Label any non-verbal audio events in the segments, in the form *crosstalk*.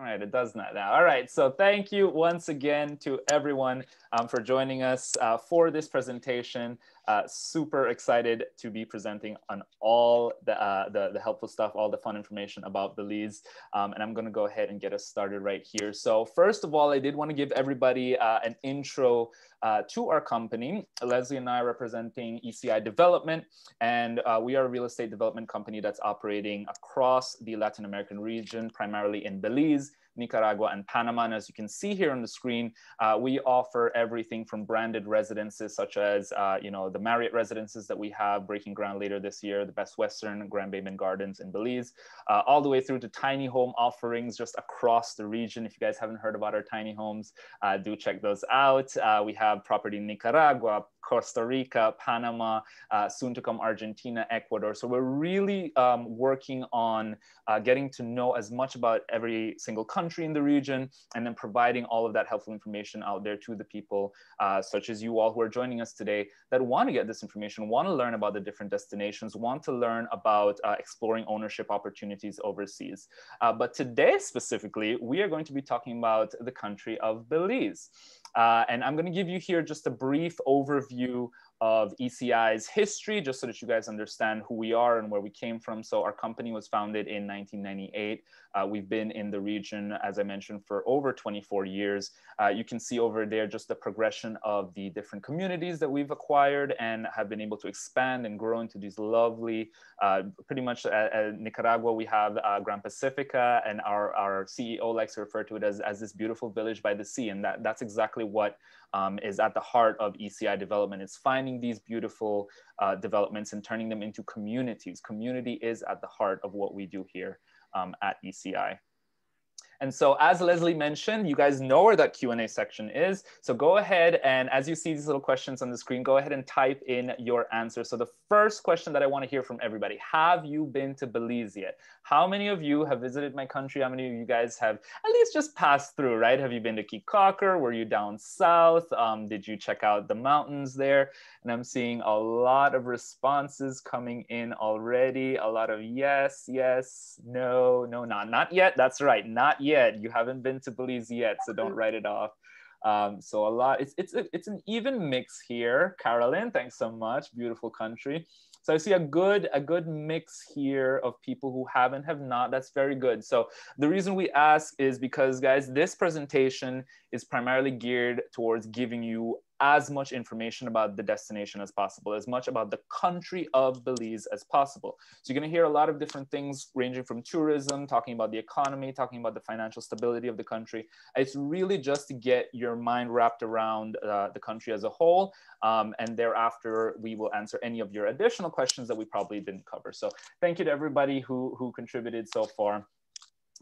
All right, it does not now. All right, so thank you once again to everyone um, for joining us uh, for this presentation. Uh, super excited to be presenting on all the, uh, the, the, helpful stuff, all the fun information about Belize. Um, and I'm gonna go ahead and get us started right here. So first of all, I did wanna give everybody uh, an intro uh, to our company. Leslie and I are representing ECI Development, and uh, we are a real estate development company that's operating across the Latin American region, primarily in Belize, Nicaragua, and Panama. And as you can see here on the screen, uh, we offer everything from branded residences such as, uh, you know, the Marriott residences that we have breaking ground later this year, the Best Western, Grand Baymen Gardens in Belize, uh, all the way through to tiny home offerings just across the region. If you guys haven't heard about our tiny homes, uh, do check those out. Uh, we have property in Nicaragua, Costa Rica, Panama, uh, soon to come Argentina, Ecuador. So we're really um, working on uh, getting to know as much about every single country in the region and then providing all of that helpful information out there to the people uh, such as you all who are joining us today that want to get this information, want to learn about the different destinations, want to learn about uh, exploring ownership opportunities overseas. Uh, but today specifically, we are going to be talking about the country of Belize. Uh, and I'm going to give you here just a brief overview of ECI's history, just so that you guys understand who we are and where we came from. So our company was founded in 1998. Uh, we've been in the region, as I mentioned, for over 24 years. Uh, you can see over there just the progression of the different communities that we've acquired and have been able to expand and grow into these lovely, uh, pretty much at, uh, at, Nicaragua, we have uh, Gran Pacifica and our, our CEO likes to refer to it as, as this beautiful village by the sea. And that, that's exactly what um, is at the heart of ECI development. It's finding these beautiful uh, developments and turning them into communities. Community is at the heart of what we do here um, at ECI. And so as Leslie mentioned, you guys know where that Q&A section is. So go ahead and as you see these little questions on the screen, go ahead and type in your answer. So the first question that I wanna hear from everybody, have you been to Belize yet? How many of you have visited my country? How many of you guys have at least just passed through, right? Have you been to Caye Caulker? Were you down south? Um, did you check out the mountains there? And I'm seeing a lot of responses coming in already. A lot of yes, yes, no, no, not, not yet. That's right, not yet yet. You haven't been to Belize yet, so don't write it off. Um, so a lot, it's, it's, a, it's an even mix here. Carolyn, thanks so much. Beautiful country. So I see a good a good mix here of people who haven't have not. That's very good. So the reason we ask is because guys, this presentation is primarily geared towards giving you as much information about the destination as possible, as much about the country of Belize as possible. So you're gonna hear a lot of different things ranging from tourism, talking about the economy, talking about the financial stability of the country. It's really just to get your mind wrapped around uh, the country as a whole. Um, and thereafter, we will answer any of your additional questions that we probably didn't cover. So thank you to everybody who, who contributed so far.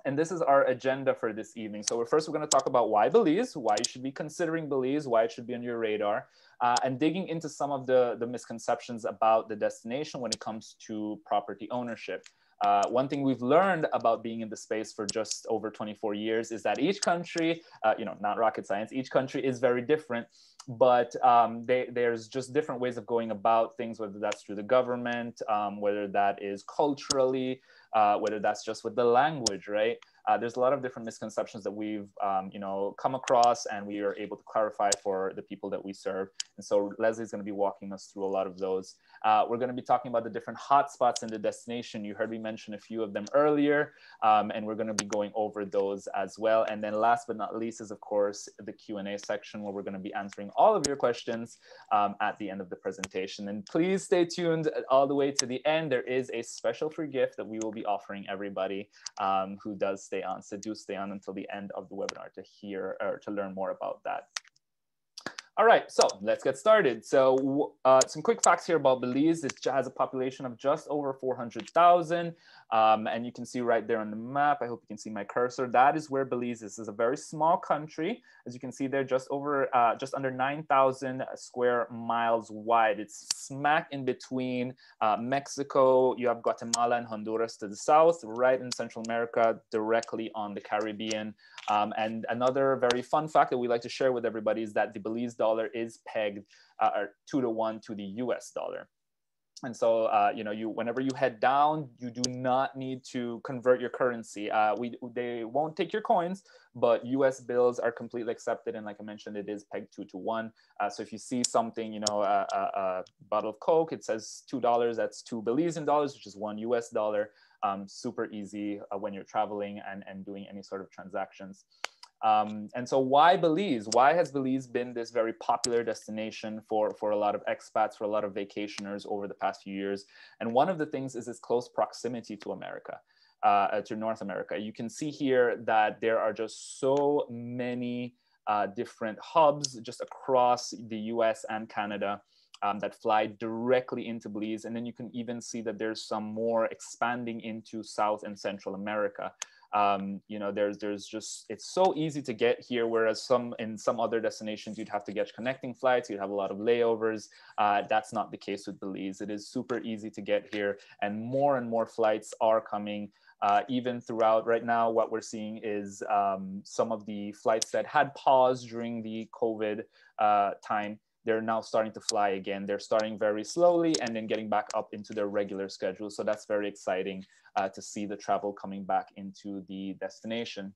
And this is our agenda for this evening. So we're, first, we're going to talk about why Belize, why you should be considering Belize, why it should be on your radar, uh, and digging into some of the, the misconceptions about the destination when it comes to property ownership. Uh, one thing we've learned about being in the space for just over 24 years is that each country, uh, you know, not rocket science, each country is very different, but um, they, there's just different ways of going about things, whether that's through the government, um, whether that is culturally, uh, whether that's just with the language, right? Uh, there's a lot of different misconceptions that we've, um, you know, come across and we are able to clarify for the people that we serve. And so Leslie's gonna be walking us through a lot of those. Uh, we're gonna be talking about the different hotspots in the destination. You heard me mention a few of them earlier, um, and we're gonna be going over those as well. And then last but not least is of course, the Q&A section where we're gonna be answering all of your questions um, at the end of the presentation. And please stay tuned all the way to the end. There is a special free gift that we will be offering everybody um, who does stay on. So do stay on until the end of the webinar to hear or to learn more about that. All right, so let's get started. So uh, some quick facts here about Belize. It has a population of just over 400,000. Um, and you can see right there on the map, I hope you can see my cursor. That is where Belize is. It's a very small country. As you can see there, just over, uh, just under 9,000 square miles wide. It's smack in between uh, Mexico. You have Guatemala and Honduras to the south, right in Central America, directly on the Caribbean. Um, and another very fun fact that we like to share with everybody is that the Belize dollar is pegged uh, two to one to the US dollar. and so, uh, you know, you whenever you head down, you do not need to convert your currency. Uh, we they won't take your coins, but U.S. bills are completely accepted. And like I mentioned, it is pegged two to one. Uh, so if you see something, you know, a, a, a bottle of Coke, it says two dollars. That's two Belizean dollars, which is one U.S. dollar. Um, super easy uh, when you're traveling and and doing any sort of transactions. Um, and so why Belize? Why has Belize been this very popular destination for, for a lot of expats, for a lot of vacationers over the past few years? And one of the things is its close proximity to America, uh, to North America. You can see here that there are just so many uh, different hubs just across the US and Canada um, that fly directly into Belize. And then you can even see that there's some more expanding into South and Central America um, you know there's there's just it's so easy to get here whereas some in some other destinations you'd have to get connecting flights you'd have a lot of layovers uh, that's not the case with belize it is super easy to get here and more and more flights are coming uh, even throughout right now what we're seeing is um, some of the flights that had paused during the covid uh, time they're now starting to fly again. They're starting very slowly and then getting back up into their regular schedule. So that's very exciting Uh, to see the travel coming back into the destination.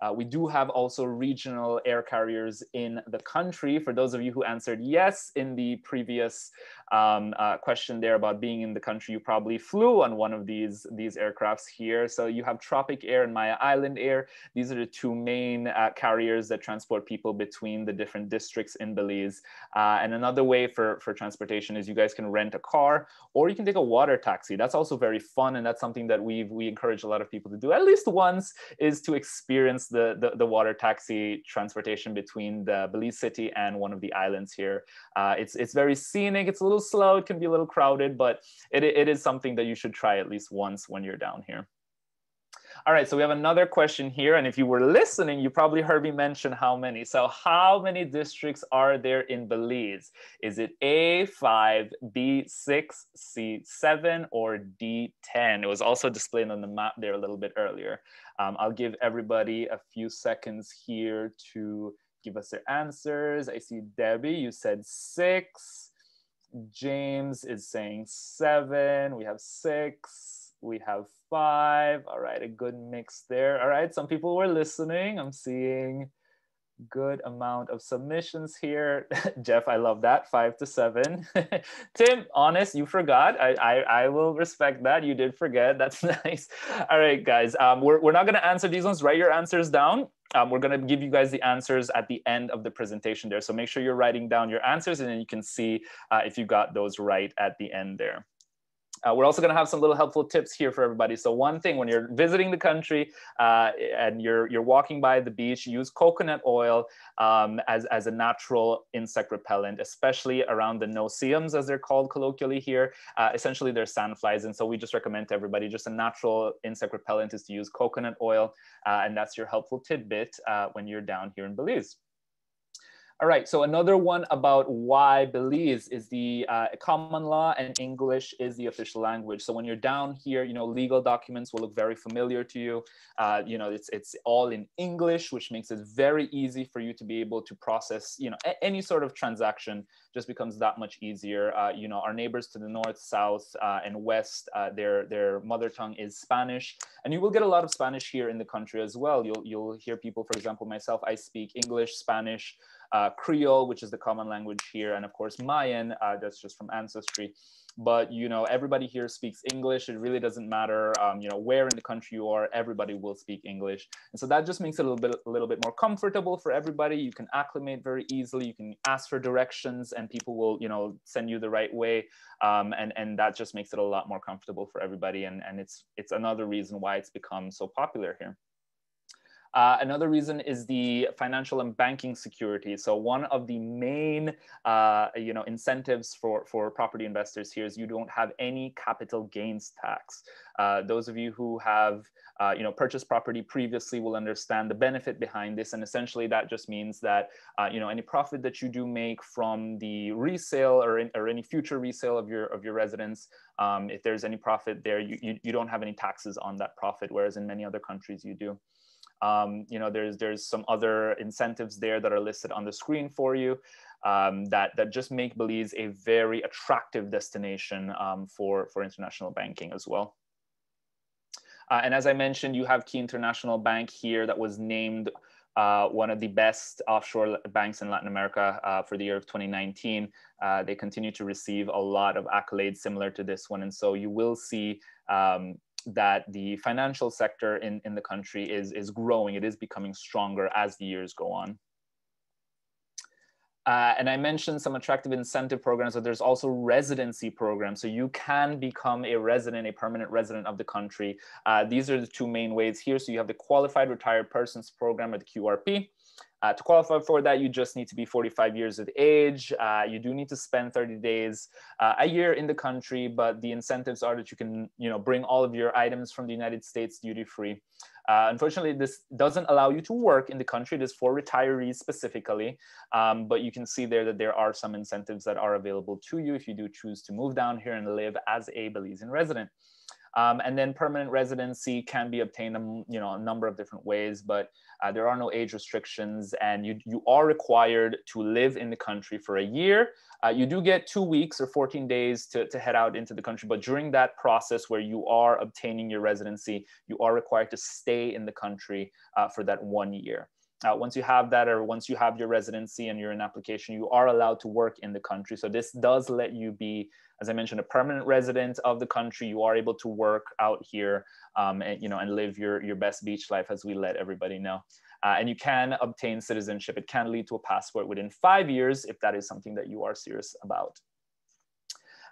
Uh, we do have also regional air carriers in the country. For those of you who answered yes in the previous um, uh, question there about being in the country, you probably flew on one of these, these aircrafts here. So you have Tropic Air and Maya Island Air. These are the two main uh, carriers that transport people between the different districts in Belize. Uh, and another way for, for transportation is you guys can rent a car or you can take a water taxi. That's also very fun. And that's something that we we encourage a lot of people to do at least once is to experience the, the, the water taxi transportation between the Belize city and one of the islands here. Uh, it's, it's very scenic. It's a little little slow, it can be a little crowded, but it, it is something that you should try at least once when you're down here. All right, so we have another question here. And if you were listening, you probably heard me mention how many. So how many districts are there in Belize? Is it A5, B6, C7, or D10? It was also displayed on the map there a little bit earlier. Um, I'll give everybody a few seconds here to give us their answers. I see Debbie, you said six. James is saying seven. We have six. We have five. All right, a good mix there. All right, some people were listening. I'm seeing good amount of submissions here. *laughs* Jeff, I love that. Five to seven. *laughs* Tim, honest, you forgot. I, I, I will respect that. You did forget. *laughs* That's nice. All right, guys. Um, we're, we're not going to answer these ones. Write your answers down. Um, we're going to give you guys the answers at the end of the presentation there. So make sure you're writing down your answers and then you can see uh, if you got those right at the end there. Uh, we're also going to have some little helpful tips here for everybody. So one thing, when you're visiting the country uh, and you're, you're walking by the beach, use coconut oil um, as, as a natural insect repellent, especially around the no-see-ums, as they're called colloquially here. Uh, essentially, they're sandflies. And so we just recommend to everybody, just a natural insect repellent is to use coconut oil. Uh, and that's your helpful tidbit uh, when you're down here in Belize. All right, so another one about why Belize is the uh, common law and English is the official language. So when you're down here, you know, legal documents will look very familiar to you. Uh, you know, it's, it's all in English, which makes it very easy for you to be able to process, you know, any sort of transaction just becomes that much easier. Uh, you know, our neighbors to the north, south, uh, and west, uh, their, their mother tongue is Spanish. And you will get a lot of Spanish here in the country as well. You'll, you'll hear people, for example, myself, I speak English, Spanish, uh, Creole, which is the common language here, and of course Mayan, uh, that's just from ancestry. But you know, everybody here speaks English. It really doesn't matter, um, you know, where in the country you are. Everybody will speak English, and so that just makes it a little bit, a little bit more comfortable for everybody. You can acclimate very easily. You can ask for directions, and people will, you know, send you the right way, um, and and that just makes it a lot more comfortable for everybody. And and it's it's another reason why it's become so popular here. Uh, another reason is the financial and banking security. So one of the main, uh, you know, incentives for, for property investors here is you don't have any capital gains tax. Uh, those of you who have, uh, you know, purchased property previously will understand the benefit behind this. And essentially that just means that, uh, you know, any profit that you do make from the resale or, in, or any future resale of your, of your residence, um, if there's any profit there, you, you, you don't have any taxes on that profit, whereas in many other countries you do. Um, you know, there's there's some other incentives there that are listed on the screen for you. um, that, that just make Belize a very attractive destination um, for, for international banking as well. Uh, and as I mentioned, you have Caye International Bank here that was named uh, one of the best offshore banks in Latin America uh, for the year of 2019. Uh, they continue to receive a lot of accolades similar to this one. And so you will see um, that the financial sector in, in the country is, is growing. It is becoming stronger as the years go on. Uh, and I mentioned some attractive incentive programs, but there's also residency programs. So you can become a resident, a permanent resident of the country. Uh, these are the two main ways here. So you have the Qualified Retired Persons Program or the QRP. Uh, to qualify for that, you just need to be 45 years of age. Uh, you do need to spend 30 days uh, a year in the country, but the incentives are that you can, you know, bring all of your items from the United States duty free. Uh, unfortunately, this doesn't allow you to work in the country. It is for retirees specifically, um, but you can see there that there are some incentives that are available to you if you do choose to move down here and live as a Belizean resident. Um, and then permanent residency can be obtained, um, you know, a number of different ways, but uh, there are no age restrictions and you, you are required to live in the country for a year. Uh, you do get two weeks or 14 days to, to head out into the country, but during that process where you are obtaining your residency, you are required to stay in the country uh, for that one year. Uh, once you have that or once you have your residency and you're in application, you are allowed to work in the country. So this does let you be, as I mentioned, a permanent resident of the country. You are able to work out here um, and, you know, and live your, your best beach life as we let everybody know. Uh, and you can obtain citizenship. It can lead to a passport within five years if that is something that you are serious about.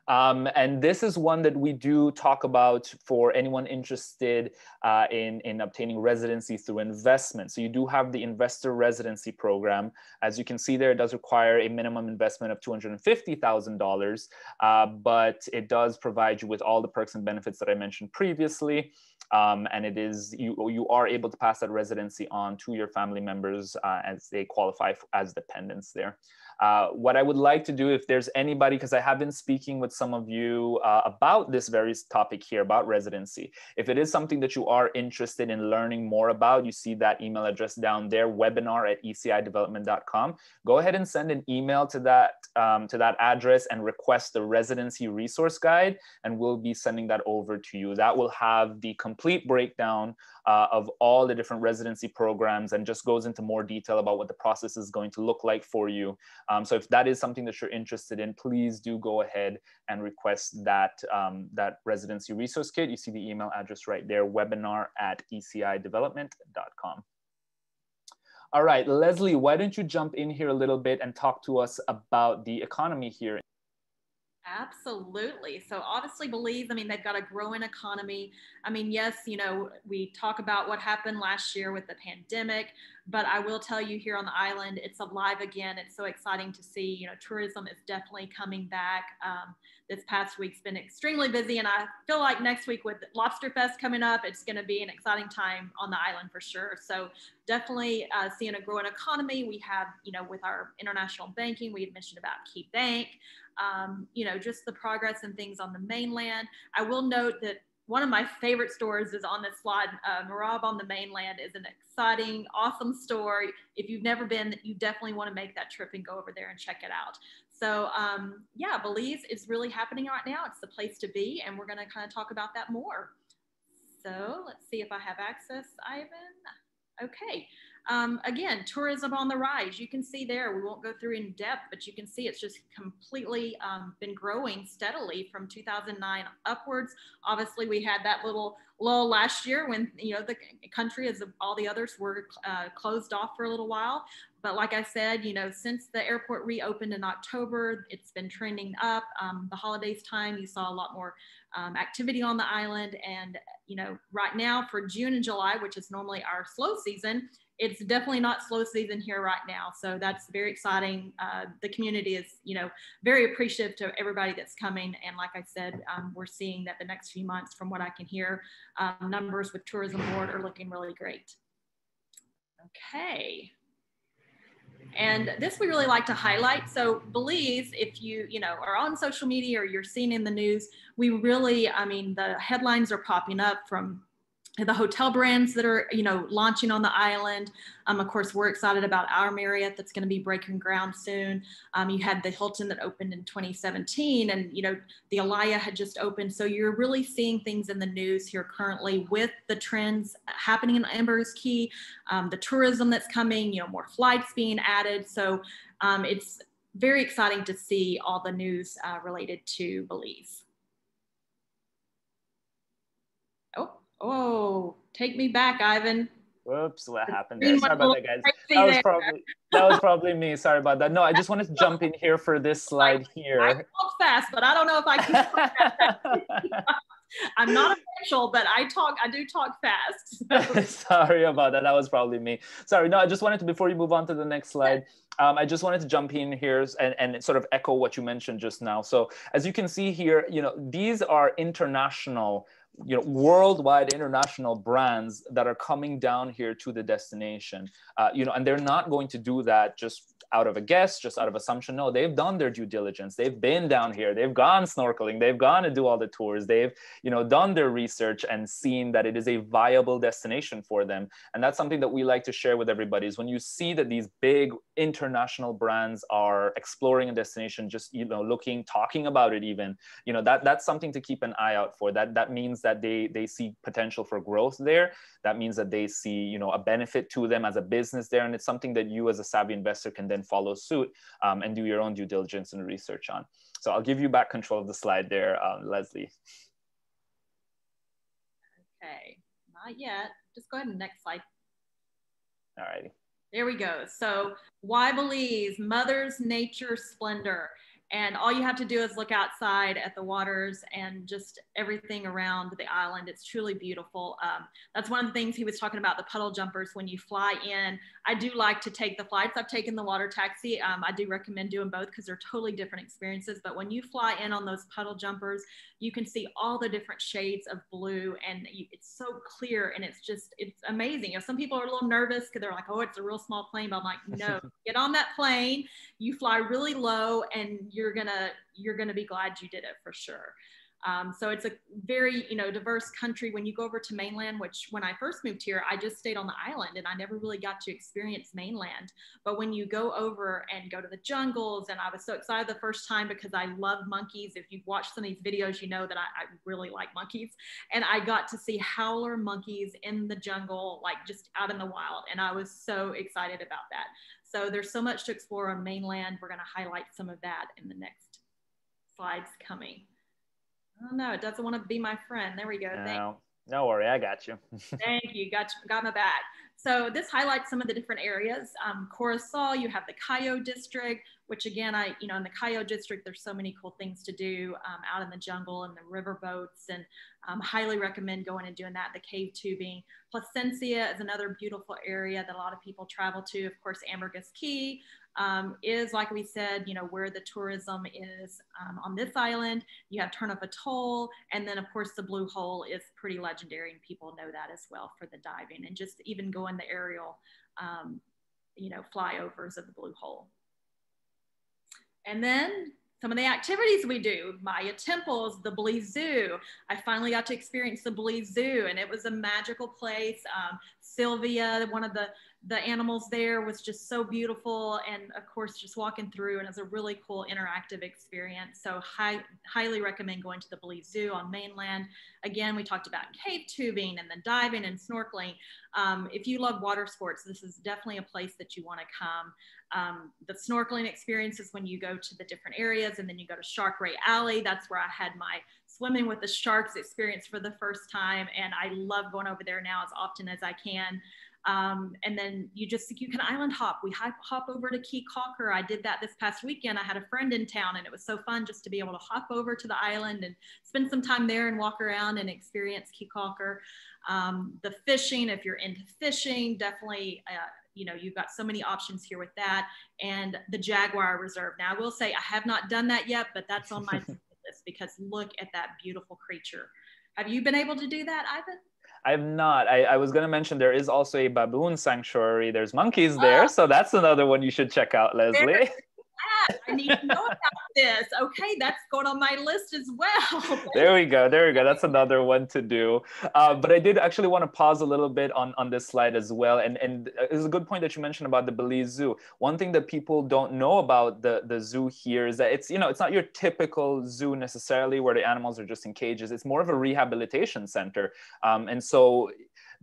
Um, and this is one that we do talk about for anyone interested uh, in, in obtaining residency through investment. So you do have the investor residency program. As you can see there, it does require a minimum investment of $250,000, uh, but it does provide you with all the perks and benefits that I mentioned previously. Um, and it is you you are able to pass that residency on to your family members uh, as they qualify as dependents there. Uh, what I would like to do, if there's anybody, because I have been speaking with some of you uh, about this very topic here about residency. If it is something that you are interested in learning more about, you see that email address down there, webinar at ecidevelopment.com. Go ahead and send an email to that um, to that address and request the residency resource guide, and we'll be sending that over to you. That will have the complete breakdown uh, of all the different residency programs and just goes into more detail about what the process is going to look like for you. Um, so if that is something that you're interested in, please do go ahead and request that, um, that residency resource kit. You see the email address right there, webinar at ecidevelopment.com. All right, Leslie, why don't you jump in here a little bit and talk to us about the economy here Absolutely. So obviously Belize, I mean, they've got a growing economy. I mean, yes, you know, we talk about what happened last year with the pandemic, but I will tell you here on the island, it's alive again. It's so exciting to see, you know, tourism is definitely coming back. Um, this past week's been extremely busy and I feel like next week with Lobster Fest coming up, it's going to be an exciting time on the island for sure. So definitely uh, seeing a growing economy. We have, you know, with our international banking, we mentioned about Caye Bank um, you know, just the progress and things on the mainland. I will note that one of my favorite stores is on this slide. Uh, Mirab on the mainland is an exciting, awesome store. If you've never been, you definitely want to make that trip and go over there and check it out. So um, yeah, Belize is really happening right now. It's the place to be, and we're going to kind of talk about that more. So let's see if I have access, Ivan. Okay, um, again, tourism on the rise. You can see there, we won't go through in depth, but you can see it's just completely um, been growing steadily from 2009 upwards. Obviously, we had that little lull last year when, you know, the country, as all the others, were uh, closed off for a little while. But like I said, you know, since the airport reopened in October, it's been trending up. Um, the holidays time, you saw a lot more um, activity on the island. And, you know, right now for June and July, which is normally our slow season, it's definitely not slow season here right now. So that's very exciting. Uh, the community is, you know, very appreciative to everybody that's coming. And like I said, um, we're seeing that the next few months, from what I can hear, um, numbers with tourism board are looking really great. Okay. And this we really like to highlight. So Belize, if you, you know, are on social media or you're seeing in the news, we really, I mean, the headlines are popping up from the hotel brands that are you know launching on the island. Um, of course we're excited about our marriott that's going to be breaking ground soon. Um, you had the hilton that opened in 2017 and you know the Alaia had just opened. So you're really seeing things in the news here currently with the trends happening in Ambergris Caye um, the tourism that's coming you know more flights being added. So um, it's very exciting to see all the news uh, related to belize Oh, take me back, Ivan. Whoops, what happened there? Sorry about that, guys. That was probably that was probably me. Sorry about that. No, I just wanted to jump in here for this *laughs* slide here. I talk fast, but I don't know if I can. *laughs* I'm not official, but I talk. I do talk fast. *laughs* Sorry about that. That was probably me. Sorry. No, I just wanted to before you move on to the next slide. Um, I just wanted to jump in here and, and sort of echo what you mentioned just now. So as you can see here, you know, these are international you know worldwide international brands that are coming down here to the destination uh, you know and they're not going to do that just out of a guess, just out of assumption. No, they've done their due diligence. They've been down here. They've gone snorkeling. They've gone to do all the tours. They've, you know, done their research and seen that it is a viable destination for them. And that's something that we like to share with everybody is when you see that these big international brands are exploring a destination, just, you know, looking, talking about it even, you know, that that's something to keep an eye out for. That that means that they they see potential for growth there. That means that they see, you know, a benefit to them as a business there. And it's something that you as a savvy investor can then follow suit um, and do your own due diligence and research on. So I'll give you back control of the slide there, um, Leslie. Okay, not yet. Just go ahead and next slide. All righty. There we go. So why Mother's Nature Splendor. And all you have to do is look outside at the waters and just everything around the island. It's truly beautiful. Um, that's one of the things he was talking about the puddle jumpers when you fly in. I do like to take the flights. I've taken the water taxi. Um, I do recommend doing both because they're totally different experiences. But when you fly in on those puddle jumpers, you can see all the different shades of blue and you, it's so clear and it's just, it's amazing. You know, some people are a little nervous because they're like, oh, it's a real small plane. But I'm like, no, *laughs* get on that plane. You fly really low and you're gonna, you're gonna be glad you did it for sure. Um, so it's a very, you know, diverse country. When you go over to mainland, which when I first moved here, I just stayed on the island and I never really got to experience mainland. But when you go over and go to the jungles, and I was so excited the first time because I love monkeys. If you've watched some of these videos, you know that I, I really like monkeys. And I got to see howler monkeys in the jungle, like just out in the wild. And I was so excited about that. So there's so much to explore on mainland. We're going to highlight some of that in the next slides coming. Oh no, it doesn't want to be my friend. There we go. No, no worry, I got you. *laughs* Thank you. Got you, got my back. So this highlights some of the different areas. Um, Corozal, you have the Cayo district, which again, I, you know, in the Cayo district, there's so many cool things to do um, out in the jungle and the river boats and um, highly recommend going and doing that. The cave tubing. Placencia is another beautiful area that a lot of people travel to. Of course, Ambergris Caye um, is, like we said, you know, where the tourism is um, on this island. You have Turneffe Atoll, and then of course the Blue Hole is pretty legendary, and people know that as well for the diving and just even going the aerial, um, you know, flyovers of the Blue Hole. And then some of the activities we do, Maya temples, the Belize Zoo. I finally got to experience the Belize Zoo and it was a magical place. Um, Sylvia, one of the the animals there was just so beautiful. And of course just walking through and it's a really cool interactive experience. So high, highly recommend going to the Belize Zoo on mainland. Again we talked about cave tubing and then diving and snorkeling. Um, if you love water sports this is definitely a place that you want to come. Um, the snorkeling experience is when you go to the different areas and then you go to Shark Ray Alley. That's where I had my swimming with the sharks experience for the first time. And I love going over there now as often as I can um, and then you just you can island hop. We hop, hop over to Caye Caulker. I did that this past weekend. I had a friend in town, and it was so fun just to be able to hop over to the island and spend some time there and walk around and experience Caye Caulker. Um, the fishing, if you're into fishing, definitely. Uh, you know, you've got so many options here with that, and the Jaguar Reserve. Now, I will say I have not done that yet, but that's on my *laughs* list because look at that beautiful creature. Have you been able to do that, Ivan? I have not. I, I was going to mention there is also a baboon sanctuary. There's monkeys there, oh. so that's another one you should check out, Leslie. That. I need to know about this. Okay, that's going on my list as well. *laughs* there we go. There we go. That's another one to do. Uh, but I did actually want to pause a little bit on, on this slide as well. And, and it's a good point that you mentioned about the Belize Zoo. One thing that people don't know about the, the zoo here is that it's, you know, it's not your typical zoo necessarily where the animals are just in cages. It's more of a rehabilitation center. Um, and so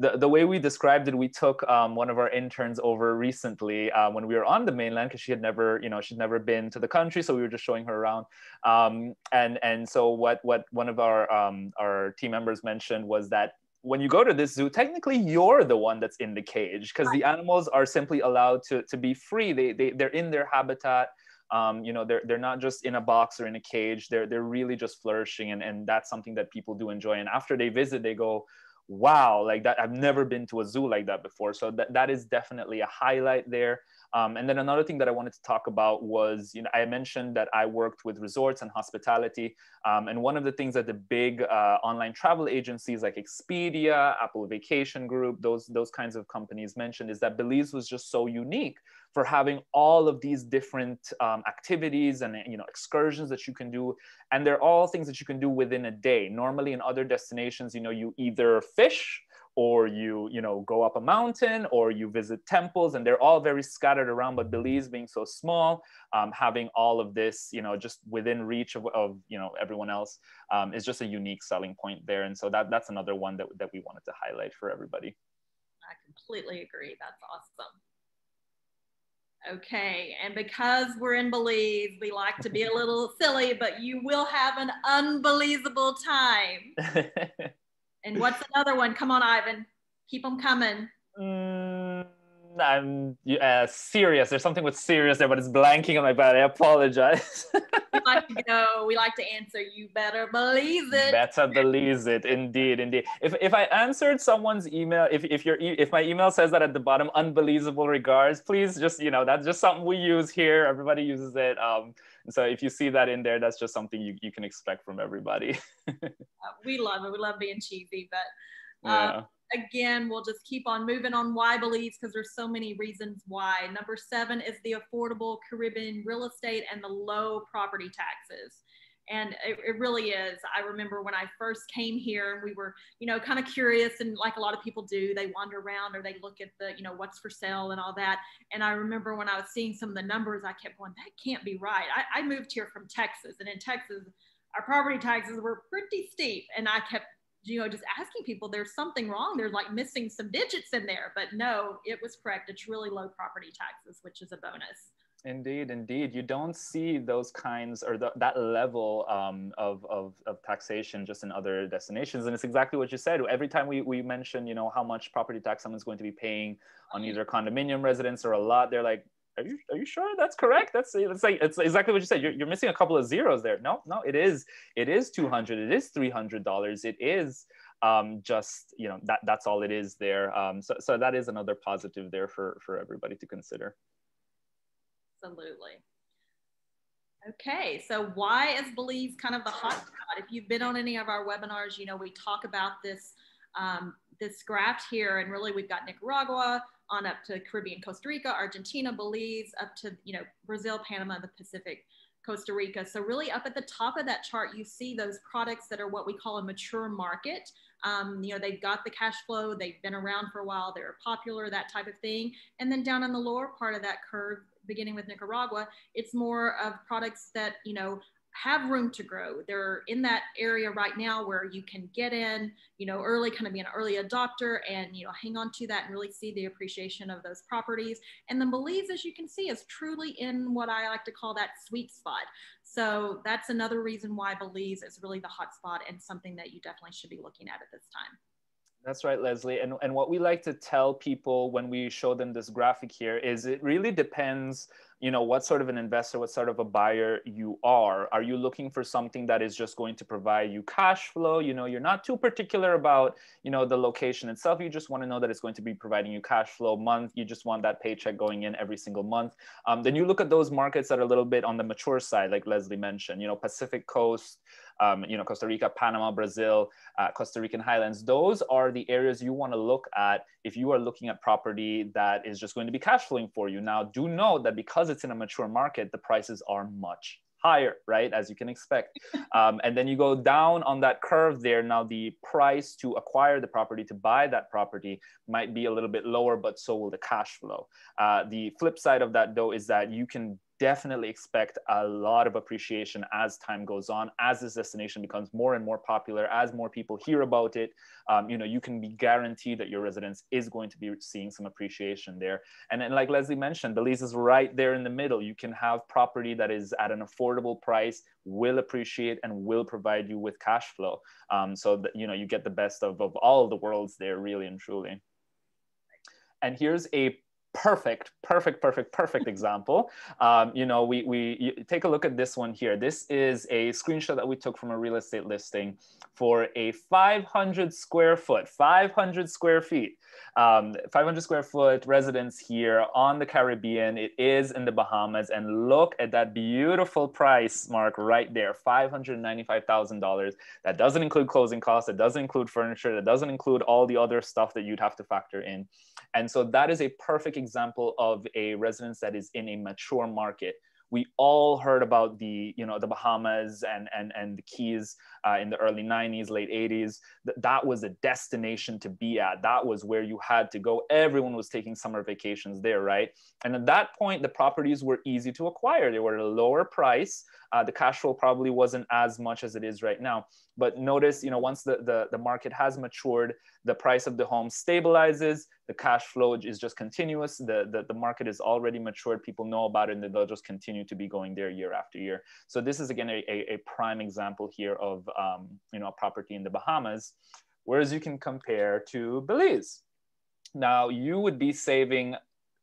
the, the way we described it, we took um, one of our interns over recently uh, when we were on the mainland because she had never, you know, she'd never been to the country, so we were just showing her around. Um, and and so what what one of our um, our team members mentioned was that when you go to this zoo, technically you're the one that's in the cage because the animals are simply allowed to to be free. They they they're in their habitat. Um, you know they're, they're not just in a box or in a cage they're, they're really just flourishing and, and that's something that people do enjoy and after they visit they go wow, like that, I've never been to a zoo like that before. So that, that is definitely a highlight there. Um, and then another thing that I wanted to talk about was, you know, I mentioned that I worked with resorts and hospitality. Um, and one of the things that the big uh, online travel agencies like Expedia, Apple Vacation Group, those, those kinds of companies mentioned is that Belize was just so unique for having all of these different um, activities and you know excursions that you can do. And they're all things that you can do within a day. Normally in other destinations you know you either fish or you you know go up a mountain or you visit temples and they're all very scattered around. But belize being so small um, having all of this you know just within reach of, of you know everyone else um, is just a unique selling point there. And so that that's another one that, that we wanted to highlight for everybody. I completely agree. That's awesome Okay, and because we're in Belize, we like to be a little *laughs* silly, but you will have an unbelievable time. *laughs* and what's another one? Come on, Ivan, keep them coming. Mm, I'm uh, serious. There's something with serious there, but it's blanking on my body. I apologize. we like to go. We like to answer. You better believe it. Better believe it. Indeed, indeed. If, if I answered someone's email, if, if your if my email says that at the bottom, unbelievable regards, please just you know that's just something we use here. Everybody uses it. Um, so if you see that in there, that's just something you, you can expect from everybody. *laughs* uh, we love it. We love being cheesy, but. Uh, yeah again, we'll just keep on moving on why Belize because there's so many reasons why. Number seven is the affordable Caribbean real estate and the low property taxes. And it, it really is. I remember when I first came here and we were, you know, kind of curious and like a lot of people do, they wander around or they look at the, you know, what's for sale and all that. And I remember when I was seeing some of the numbers, I kept going, that can't be right. I, I moved here from Texas and in Texas, our property taxes were pretty steep. And I kept you know, just asking people, there's something wrong. There's like missing some digits in there. But no, it was correct. It's really low property taxes, which is a bonus. Indeed, indeed. You don't see those kinds or the, that level um, of, of, of, taxation just in other destinations. And it's exactly what you said. Every time we, we mention, you know, how much property tax someone's going to be paying on either condominium residents or a lot, they're like, are you are you sure that's correct? That's it's like it's exactly what you said. You're, you're missing a couple of zeros there. No, no, it is it is two hundred. It is three hundred dollars. It is um, just you know that that's all it is there. Um, so so that is another positive there for for everybody to consider. Absolutely. Okay, so why is Belize kind of the hot spot? If you've been on any of our webinars, you know we talk about this um, this graph here, and really we've got Nicaragua, on up to Caribbean, Costa Rica, Argentina, Belize, up to, you know, Brazil, Panama, the Pacific, Costa Rica. So really up at the top of that chart, you see those products that are what we call a mature market. Um, you know, they've got the cash flow, they've been around for a while, they're popular, that type of thing. And then down in the lower part of that curve, beginning with Nicaragua, it's more of products that, you know, have room to grow. They're in that area right now where you can get in, you know, early, kind of be an early adopter and, you know, hang on to that and really see the appreciation of those properties. And then Belize, as you can see, is truly in what I like to call that sweet spot. So that's another reason why Belize is really the hot spot and something that you definitely should be looking at at this time. That's right, Leslie. And, and what we like to tell people when we show them this graphic here is it really depends you know what sort of an investor what sort of a buyer you are. Are you looking for something that is just going to provide you cash flow? You know you're not too particular about you know the location itself. You just want to know that it's going to be providing you cash flow month. You just want that paycheck going in every single month. Um, then you look at those markets that are a little bit on the mature side like leslie mentioned you know pacific coast um, you know, Costa Rica, Panama, Brazil, uh, Costa Rican highlands. Those are the areas you want to look at if you are looking at property that is just going to be cash flowing for you. Now, do know that because it's in a mature market, the prices are much higher, right? As you can expect. *laughs* Um, and then you go down on that curve there. Now, the price to acquire the property, to buy that property, might be a little bit lower, but so will the cash flow. Uh, the flip side of that, though, is that you can definitely expect a lot of appreciation as time goes on, as this destination becomes more and more popular, as more people hear about it. Um, you know, you can be guaranteed that your residence is going to be seeing some appreciation there. And then, like Leslie mentioned, Belize is right there in the middle. You can have property that is at an affordable price, will appreciate, and will provide you with cash flow. Um, so that you know you get the best of, of all the worlds there, really and truly. And here's a perfect, perfect, perfect, perfect example. Um, you know, we, we take a look at this one here. This is a screenshot that we took from a real estate listing for a 500 square foot, 500 square feet, um, 500 square foot residence here on the Caribbean. It is in the Bahamas. And look at that beautiful price mark right there, $595,000. That doesn't include closing costs. It doesn't include furniture. That doesn't include all the other stuff that you'd have to factor in. And so that is a perfect example of a residence that is in a mature market. We all heard about the you know the bahamas and and and the keys uh, in the early 90s late 80s Th- that was a destination to be at. That was where you had to go. Everyone was taking summer vacations there right? And at that point the properties were easy to acquire. They were at a lower price. Uh, the cash flow probably wasn't as much as it is right now. But notice you know once the, the the market has matured the price of the home stabilizes. The cash flow is just continuous. The, the the market is already matured. People know about it and they'll just continue to be going there year after year. So this is again a, a, a prime example here of um, you know a property in the bahamas whereas you can compare to belize now you would be saving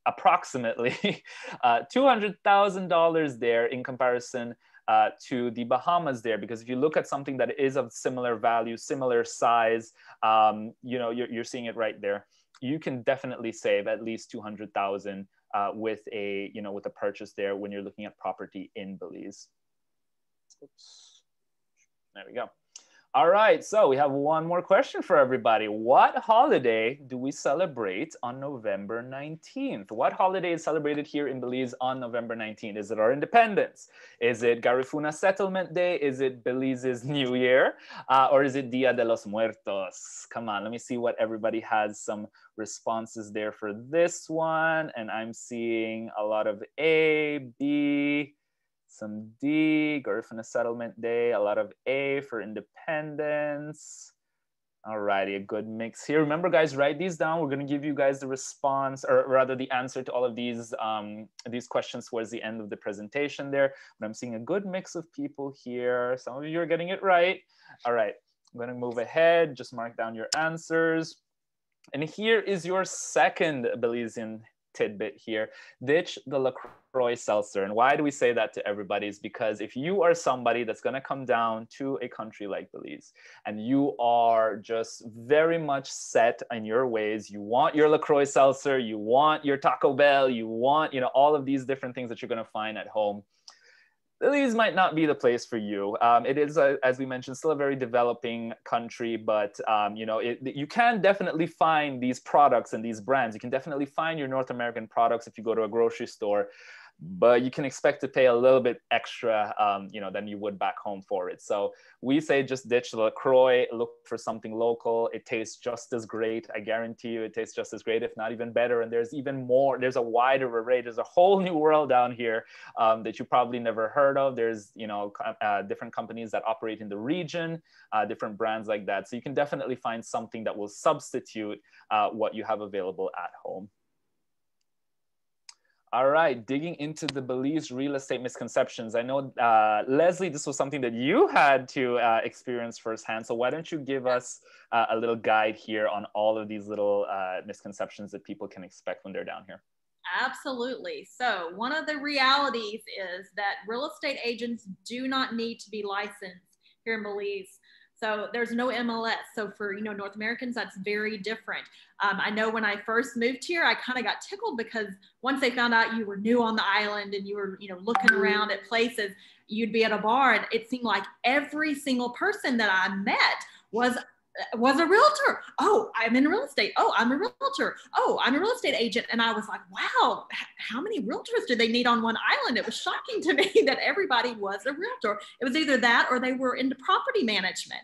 approximately *laughs* uh, $200,000 there in comparison uh, to the Bahamas there, because if you look at something that is of similar value, similar size, um, you know, you're, you're seeing it right there. You can definitely save at least 200,000 uh, with a, you know, with a purchase there when you're looking at property in Belize. Oops. There we go. All right, so we have one more question for everybody. What holiday do we celebrate on November 19th? What holiday is celebrated here in Belize on November 19th? Is it our independence? Is it Garifuna Settlement Day? Is it Belize's *laughs* New Year? Uh, or is it Dia de los Muertos? Come on, let me see what everybody has some responses there for this one. And I'm seeing a lot of A, B, some D, Garifuna Settlement Day, a lot of A for independence. Alrighty, a good mix here. Remember, guys, write these down. We're gonna give you guys the response, or rather the answer to all of these um, these questions towards the end of the presentation there. But I'm seeing a good mix of people here. Some of you are getting it right. All right, I'm gonna move ahead. Just mark down your answers. And here is your second Belizean tidbit here. Ditch the LaCroix seltzer. And why do we say that to everybody is because if you are somebody that's going to come down to a country like Belize and you are just very much set in your ways, you want your LaCroix seltzer, you want your Taco Bell, you want, you know, all of these different things that you're going to find at home Belize might not be the place for you. Um, it is, a, as we mentioned, still a very developing country, but um, you know, it, you can definitely find these products and these brands. You can definitely find your North American products if you go to a grocery store but you can expect to pay a little bit extra, um, you know, than you would back home for it. So we say just ditch LaCroix, look for something local. It tastes just as great. I guarantee you it tastes just as great, if not even better. And there's even more, there's a wider array. There's a whole new world down here um, that you probably never heard of. There's, you know, uh, different companies that operate in the region, uh, different brands like that. So you can definitely find something that will substitute uh, what you have available at home. All right, digging into the Belize real estate misconceptions. I know, uh, Leslie, this was something that you had to uh, experience firsthand. So why don't you give us uh, a little guide here on all of these little uh, misconceptions that people can expect when they're down here? Absolutely. So one of the realities is that real estate agents do not need to be licensed here in Belize. So there's no MLS. So for you know North Americans, that's very different. Um, I know when I first moved here, I kind of got tickled because once they found out you were new on the island and you were you know looking around at places, you'd be at a bar and it seemed like every single person that I met was was a realtor. Oh, I'm in real estate. Oh, I'm a realtor. Oh, I'm a real estate agent. And I was like, wow, how many realtors do they need on one island? It was shocking to *laughs* me that everybody was a realtor. It was either that or they were into property management.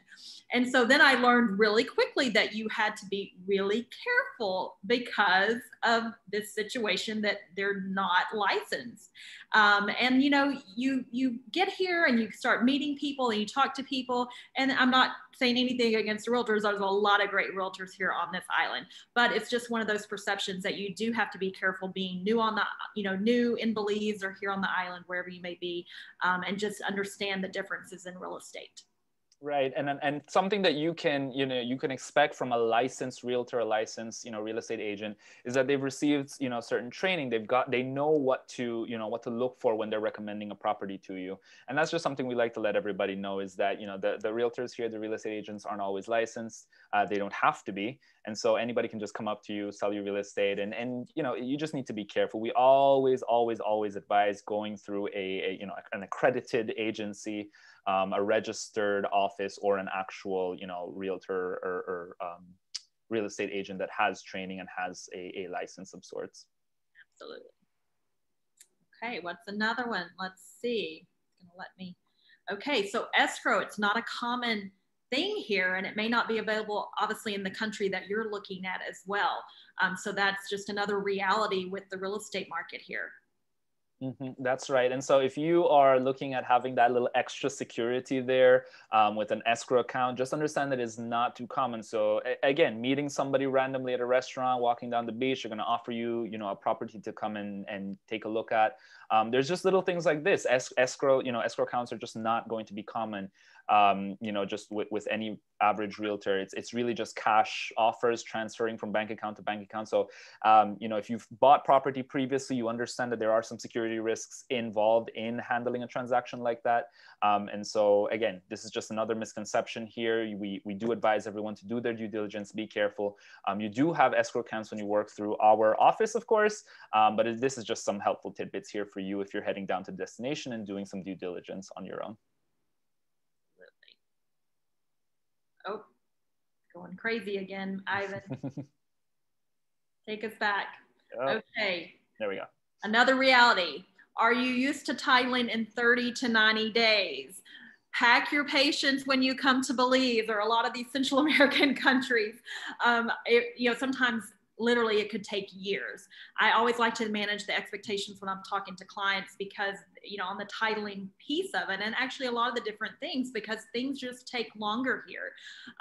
And so then I learned really quickly that you had to be really careful because of this situation that they're not licensed. Um, and you know, you you get here and you start meeting people and you talk to people. And I'm not saying anything against realtors. There's a lot of great realtors here on this island, but it's just one of those perceptions that you do have to be careful being new on the, you know, new in Belize or here on the island, wherever you may be, um, and just understand the differences in real estate. Right, and and something that you can you know you can expect from a licensed realtor, a licensed you know real estate agent, is that they've received you know certain training. They've got they know what to you know what to look for when they're recommending a property to you, and that's just something we like to let everybody know is that you know the the realtors here, the real estate agents aren't always licensed. Uh, they don't have to be, and so anybody can just come up to you, sell you real estate, and and you know you just need to be careful. We always always always advise going through a, a you know an accredited agency um, a registered office or an actual, you know, realtor or, or um, real estate agent that has training and has a, a license of sorts. Absolutely. Okay, what's another one? Let's see. It's gonna let me. Okay, so escrow, it's not a common thing here and it may not be available obviously in the country that you're looking at as well. Um, so that's just another reality with the real estate market here. Mm-hmm. That's right. And so if you are looking at having that little extra security there um, with an escrow account, just understand that it's not too common. So a- again, meeting somebody randomly at a restaurant, walking down the beach, they're going to offer you, you know, a property to come in and take a look at. Um, there's just little things like this. Es- escrow, you know, escrow accounts are just not going to be common um, you know, just with, with any average realtor, it's, it's really just cash offers transferring from bank account to bank account. So, um, you know, if you've bought property previously, you understand that there are some security risks involved in handling a transaction like that. Um, and so again, this is just another misconception here. We, we do advise everyone to do their due diligence, be careful. Um, you do have escrow accounts when you work through our office, of course, um, but this is just some helpful tidbits here for you if you're heading down to destination and doing some due diligence on your own. Oh, going crazy again, Ivan. *laughs* Take us back. Oh, okay. There we go. Another reality. Are you used to titling in 30 to 90 days? Pack your patience when you come to Belize or a lot of these Central *laughs* American countries. Um, it, you know, sometimes literally it could take years. I always like to manage the expectations when I'm talking to clients because, you know, on the titling piece of it, and actually a lot of the different things because things just take longer here.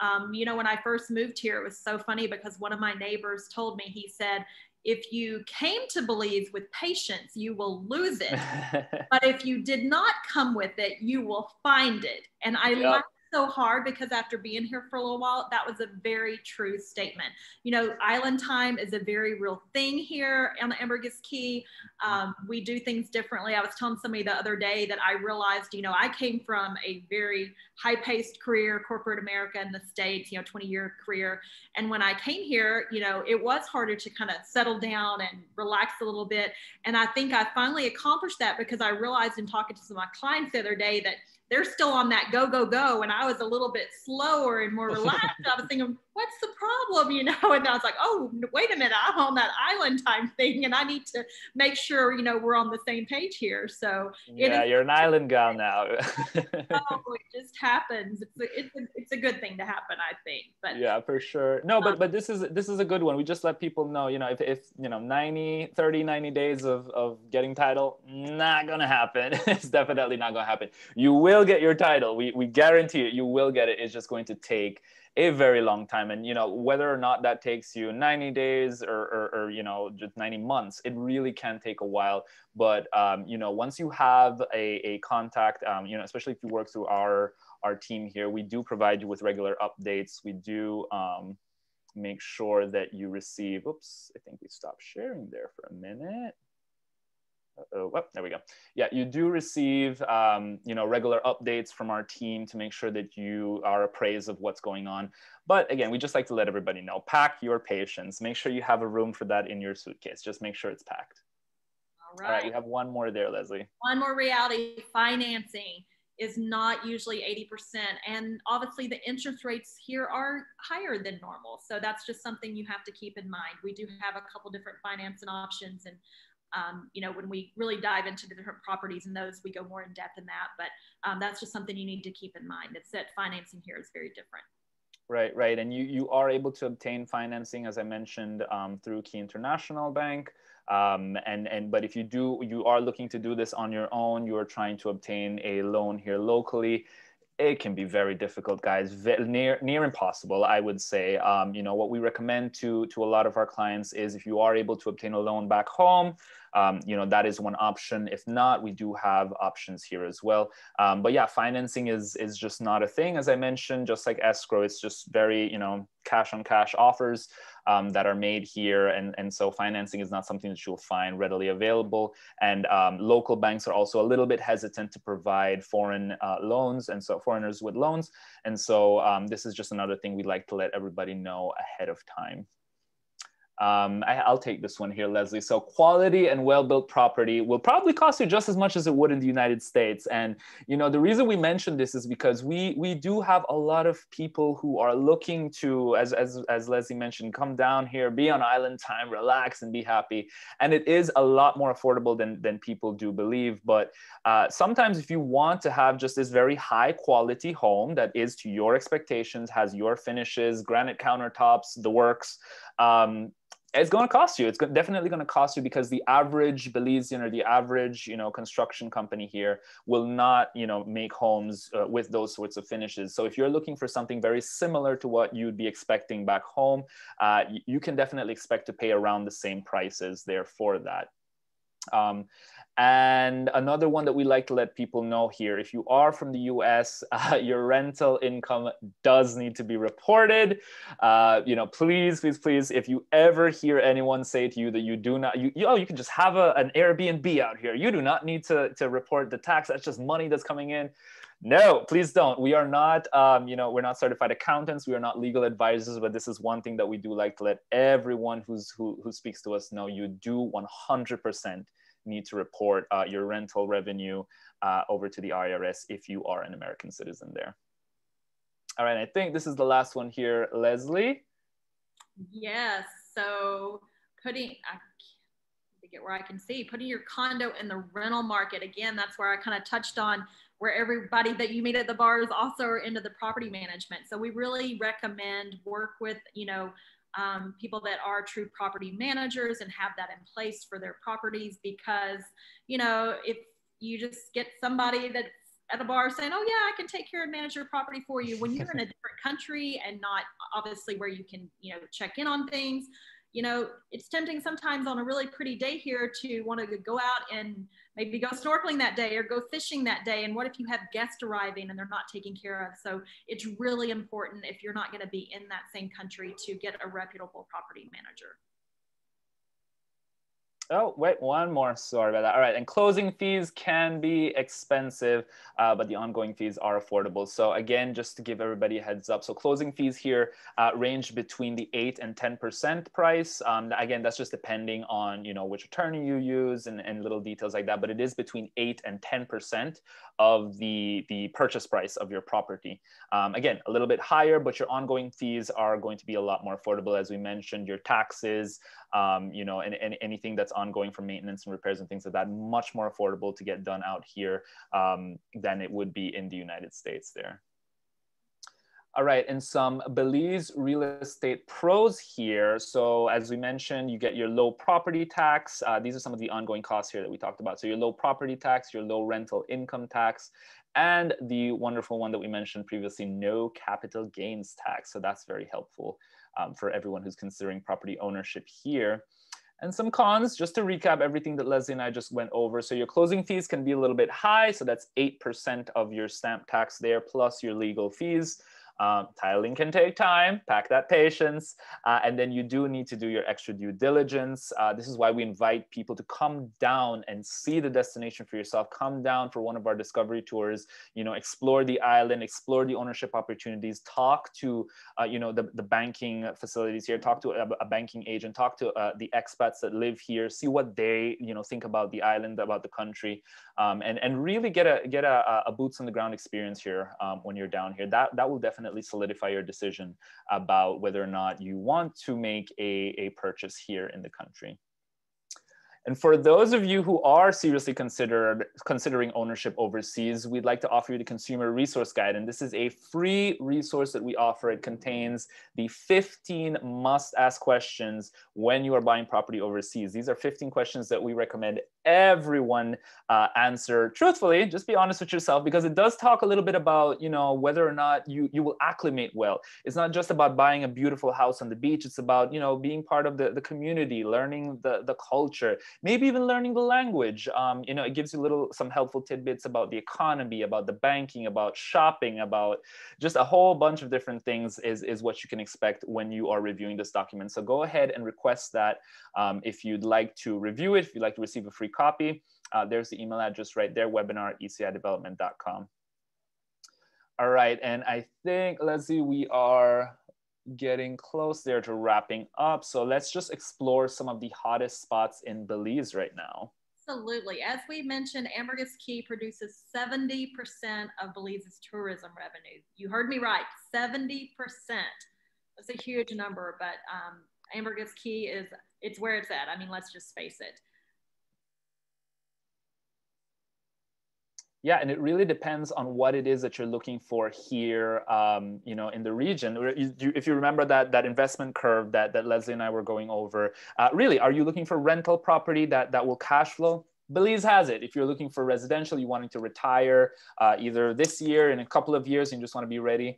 Um, you know, when I first moved here, it was so funny because one of my neighbors told me, he said, if you came to Belize with patience, you will lose it. *laughs* but if you did not come with it, you will find it. And I yep. like so hard because after being here for a little while, that was a very true statement. You know, island time is a very real thing here on the Ambergris Caye. Um, we do things differently. I was telling somebody the other day that I realized, you know, I came from a very high paced career, corporate America in the States, you know, 20 year career. And when I came here, you know, it was harder to kind of settle down and relax a little bit. And I think I finally accomplished that because I realized in talking to some of my clients the other day that they're still on that go go go. And i was a little bit slower and more *laughs* relaxed. I was thinking what's the problem you *laughs* know? And i was like oh wait a minute i'm on that island time thing and i need to make sure you know we're on the same page here. So yeah you're an *laughs* island gal now. *laughs* Oh it just happens. It's a, it's, a, it's a good thing to happen i think but yeah for sure. No but um, but this is this is a good one. We just let people know you know if, if you know 90 30 90 days of of getting title not gonna happen. It's definitely not gonna happen. You will will get your title. We, we guarantee it. You will get it. It's just going to take a very long time. And, you know, whether or not that takes you 90 days or, or, or you know, just 90 months, it really can take a while. But, um, you know, once you have a, a contact, um, you know, especially if you work through our, our team here, we do provide you with regular updates. We do um, make sure that you receive, oops, I think we stopped sharing there for a minute oh, well, there we go. Yeah, you do receive, um, you know, regular updates from our team to make sure that you are appraised of what's going on. But again, we just like to let everybody know, pack your patience. Make sure you have a room for that in your suitcase. Just make sure it's packed. All right. All right, you have one more there, Leslie. One more reality, financing is not usually 80%. And obviously, the interest rates here are higher than normal. So that's just something you have to keep in mind. We do have a couple different financing options. And, um, you know, when we really dive into the different properties and those, we go more in depth in that. But um, that's just something you need to keep in mind. It's that financing here is very different. Right, right. And you, you are able to obtain financing, as I mentioned, um, through Caye International Bank. Um, and, and but if you do, you are looking to do this on your own, you are trying to obtain a loan here locally, it can be very difficult, guys. near near impossible, I would say. Um, you know, what we recommend to to a lot of our clients is if you are able to obtain a loan back home, um, you know that is one option. If not, we do have options here as well. Um, but yeah, financing is is just not a thing, as I mentioned. Just like escrow, it's just very you know cash on cash offers um, that are made here. And, and so financing is not something that you'll find readily available. And um, local banks are also a little bit hesitant to provide foreign uh, loans and so foreigners with loans. And so um, this is just another thing we'd like to let everybody know ahead of time. Um, I, will take this one here, Leslie. So quality and well-built property will probably cost you just as much as it would in the United States. And you know the reason we mention this is because we we do have a lot of people who are looking to, as as as Leslie mentioned, come down here, be on island time, relax, and be happy. And it is a lot more affordable than than people do believe. But uh, sometimes if you want to have just this very high quality home that is to your expectations, has your finishes, granite countertops, the works. Um, it's going to cost you. It's definitely going to cost you because the average Belizean or the average, you know, construction company here will not, you know, make homes uh, with those sorts of finishes. So if you're looking for something very similar to what you'd be expecting back home, uh, you can definitely expect to pay around the same prices there for that. Um, and another one that we like to let people know here, if you are from the US, *laughs* uh, your rental income does need to be reported. Uh, you know, please, please, please, if you ever hear anyone say to you that you do not, you, you oh, you can just have a, an Airbnb out here. You do not need to, to report the tax. That's just money that's coming in. No, please don't. We are not, um, you know, we're not certified accountants. We are not legal advisors, but this is one thing that we do like to let everyone who's, who, who speaks to us know you do 100% need to report uh, your rental revenue uh, over to the IRS if you are an American citizen there. All right, I think this is the last one here, Leslie. Yes, so putting, I get where I can see, putting your condo in the rental market. Again, that's where I kind of touched on where everybody that you meet at the bars also are into the property management. So we really recommend work with, you know, um, people that are true property managers and have that in place for their properties because you know if you just get somebody that's at a bar saying oh yeah i can take care and manage your property for you when you're in a *laughs* different country and not obviously where you can you know check in on things you know, it's tempting sometimes on a really pretty day here to want to go out and maybe go snorkeling that day or go fishing that day. And what if you have guests arriving and they're not taken care of? So it's really important if you're not going to be in that same country to get a reputable property manager. Oh, wait, one more. Sorry about that. All right. And closing fees can be expensive, uh, but the ongoing fees are affordable. So again, just to give everybody a heads up. So closing fees here uh, range between the 8 and 10% price. Um, again, that's just depending on, you know, which attorney you use and, and little details like that. But it is between 8 and 10% of the, the purchase price of your property. Um, again, a little bit higher, but your ongoing fees are going to be a lot more affordable. As we mentioned, your taxes, um, you know, and, and, anything that's ongoing for maintenance and repairs and things like that, much more affordable to get done out here um, than it would be in the United States there. All right, and some Belize real estate pros here. So as we mentioned, you get your low property tax. Uh, these are some of the ongoing costs here that we talked about. So your low property tax, your low rental income tax, and the wonderful one that we mentioned previously, no capital gains tax. So that's very helpful um, for everyone who's considering property ownership here. And some cons, just to recap everything that Leslie and I just went over. So your closing fees can be a little bit high. So that's 8% of your stamp tax there, plus your legal fees. Um, tiling can take time, pack that patience, uh, and then you do need to do your extra due diligence. Uh, this is why we invite people to come down and see the destination for yourself. Come down for one of our discovery tours, you know, explore the island, explore the ownership opportunities, talk to, uh, you know, the, the banking facilities here, talk to a, a banking agent, talk to uh, the expats that live here, see what they, you know, think about the island, about the country, um, and, and really get a, get a, a boots on the ground experience here um, when you're down here. That, that will definitely solidify your decision about whether or not you want to make a, a purchase here in the country. And for those of you who are seriously considered considering ownership overseas, we'd like to offer you the Consumer Resource Guide. And this is a free resource that we offer. It contains the 15 must ask questions when you are buying property overseas. These are 15 questions that we recommend everyone uh, answer truthfully. Just be honest with yourself because it does talk a little bit about, you know, whether or not you, you will acclimate well. It's not just about buying a beautiful house on the beach. It's about, you know, being part of the, the community, learning the, the culture maybe even learning the language. Um, you know, it gives you little some helpful tidbits about the economy, about the banking, about shopping, about just a whole bunch of different things is, is what you can expect when you are reviewing this document. So go ahead and request that um, if you'd like to review it, if you'd like to receive a free copy. Uh, there's the email address right there, webinar ecidevelopment.com. All right, and I think, let's see, we are getting close there to wrapping up. So let's just explore some of the hottest spots in Belize right now. Absolutely. As we mentioned, Ambergris Caye produces 70% of Belize's tourism revenue. You heard me right, 70%. That's a huge number, but um, Ambergris Caye is, it's where it's at. I mean, let's just face it. Yeah, and it really depends on what it is that you're looking for here, um, you know, in the region. If you remember that that investment curve that that Leslie and I were going over, uh, really, are you looking for rental property that that will cash flow? Belize has it. If you're looking for residential, you wanting to retire uh, either this year in a couple of years, and you just want to be ready,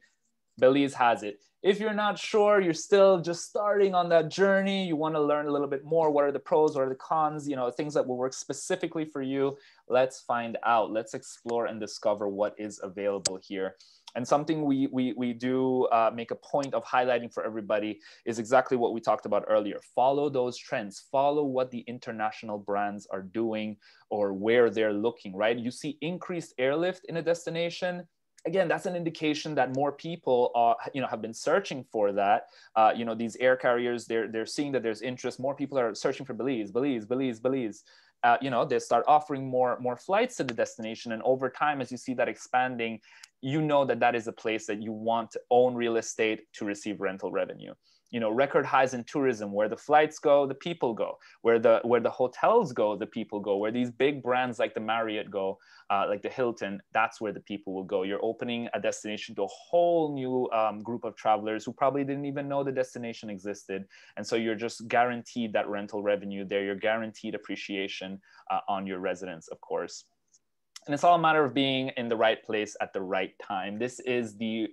Belize has it. If you're not sure, you're still just starting on that journey, you want to learn a little bit more. What are the pros? What are the cons? You know, things that will work specifically for you. Let's find out. Let's explore and discover what is available here. And something we, we, we do uh, make a point of highlighting for everybody is exactly what we talked about earlier. Follow those trends, follow what the international brands are doing or where they're looking, right? You see increased airlift in a destination, again, that's an indication that more people are, you know, have been searching for that. Uh, you know, these air carriers, they're, they're seeing that there's interest. More people are searching for Belize, Belize, Belize, Belize. Uh, you know, they start offering more, more flights to the destination. And over time, as you see that expanding, you know that that is a place that you want to own real estate to receive rental revenue you know record highs in tourism where the flights go the people go where the where the hotels go the people go where these big brands like the marriott go uh, like the hilton that's where the people will go. You're opening a destination to a whole new um, group of travelers who probably didn't even know the destination existed. And so you're just guaranteed that rental revenue there. You're guaranteed appreciation uh, on your residence of course. And it's all a matter of being in the right place at the right time. This is the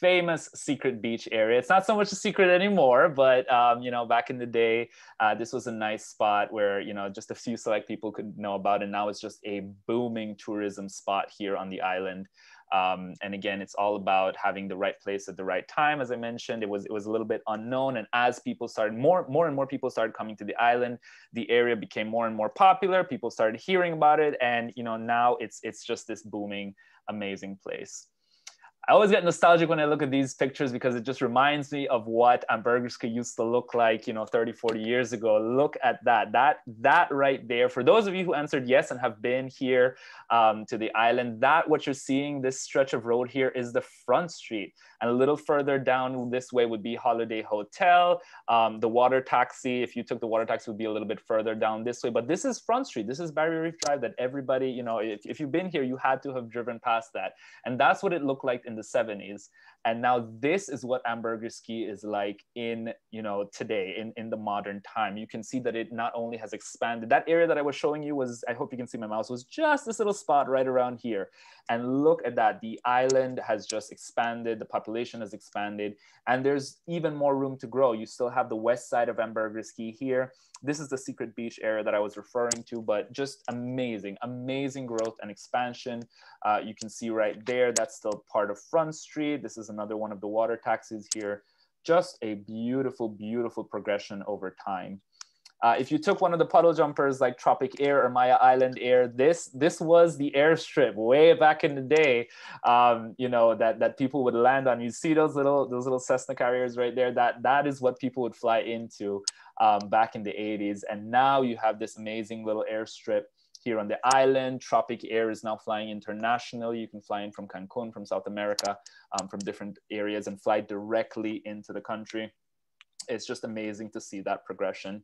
famous secret beach area. It's not so much a secret anymore, but um, you know, back in the day, uh, this was a nice spot where you know just a few select people could know about, and now it's just a booming tourism spot here on the island. Um, and again, it's all about having the right place at the right time. As I mentioned, it was it was a little bit unknown, and as people started more more and more people started coming to the island, the area became more and more popular. People started hearing about it, and you know now it's it's just this booming, amazing place. I always get nostalgic when I look at these pictures because it just reminds me of what Ambergris Caye used to look like, you know, 30, 40 years ago. Look at that, that, that right there. For those of you who answered yes and have been here um, to the island, that what you're seeing, this stretch of road here is the front street. And a little further down this way would be Holiday Hotel. Um, the water taxi, if you took the water taxi, would be a little bit further down this way. But this is Front Street. This is Barrier Reef Drive that everybody, you know, if, if you've been here, you had to have driven past that. And that's what it looked like in the 70s and now this is what Ambergris Caye is like in you know today in in the modern time. You can see that it not only has expanded. That area that i was showing you was i hope you can see my mouse was just this little spot right around here. And look at that. The island has just expanded. The population has expanded. And there's even more room to grow. You still have the west side of Ambergris Caye here. This is the secret beach area that i was referring to but just amazing amazing growth and expansion. Uh, you can see right there that's still part of front street. This is another one of the water taxis here. Just a beautiful, beautiful progression over time. Uh, if you took one of the puddle jumpers like Tropic Air or Maya Island Air, this this was the airstrip way back in the day. Um, you know that that people would land on. You see those little those little Cessna carriers right there. That that is what people would fly into um, back in the 80s. And now you have this amazing little airstrip here on the island. Tropic Air is now flying internationally. You can fly in from Cancun, from South America, um, from different areas, and fly directly into the country. It's just amazing to see that progression.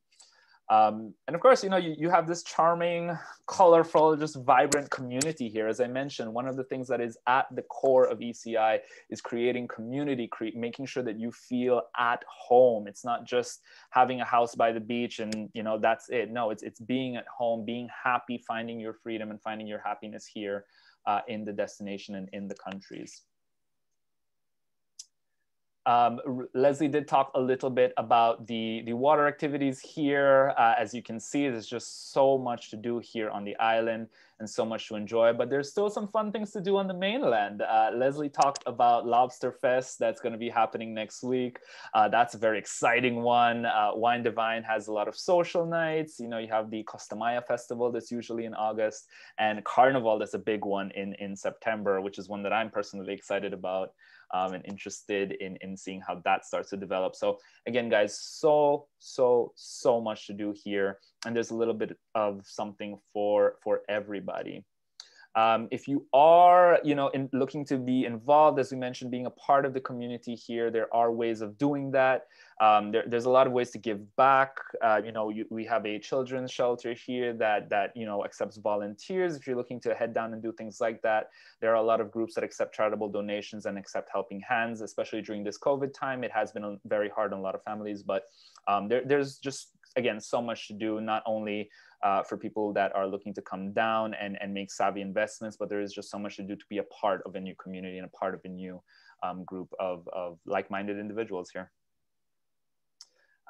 Um, and of course, you know, you, you have this charming, colorful, just vibrant community here. As I mentioned, one of the things that is at the core of ECI is creating community, cre making sure that you feel at home. It's not just having a house by the beach and, you know, that's it. No, it's, it's being at home, being happy, finding your freedom and finding your happiness here uh, in the destination and in the countries. Um, Leslie did talk a little bit about the, the water activities here. Uh, as you can see, there's just so much to do here on the island and so much to enjoy, but there's still some fun things to do on the mainland. Uh, Leslie talked about Lobster Fest that's gonna be happening next week. Uh, that's a very exciting one. Uh, Wine Divine has a lot of social nights. You know, you have the Costa Maya Festival that's usually in August and Carnival that's a big one in, in September, which is one that I'm personally excited about um, and interested in, in seeing how that starts to develop. So again, guys, so, so, so much to do here. And there's a little bit of something for, for everybody. Um, if you are, you know, in, looking to be involved, as we mentioned, being a part of the community here, there are ways of doing that. Um, there, there's a lot of ways to give back. Uh, you know, you, we have a children's shelter here that that you know accepts volunteers. If you're looking to head down and do things like that, there are a lot of groups that accept charitable donations and accept helping hands, especially during this COVID time. It has been very hard on a lot of families, but um, there, there's just again so much to do. Not only uh, for people that are looking to come down and, and make savvy investments, but there is just so much to do to be a part of a new community and a part of a new um, group of, of like-minded individuals here.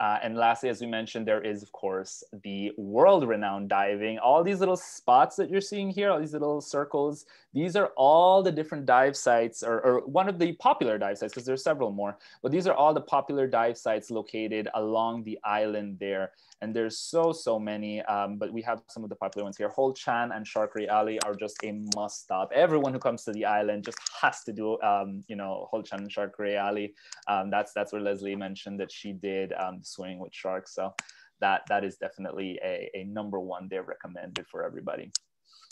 Uh, and lastly, as we mentioned, there is, of course, the world-renowned diving. All these little spots that you're seeing here, all these little circles, these are all the different dive sites, or, or one of the popular dive sites, because there's several more, but these are all the popular dive sites located along the island there and there's so so many um, but we have some of the popular ones here. Hol Chan and Shark Ray Alley are just a must stop everyone who comes to the island just has to do um, you know Hol Chan and Shark Alley um, that's that's where Leslie mentioned that she did um, swimming with sharks. So that that is definitely a, a number one they recommended for everybody.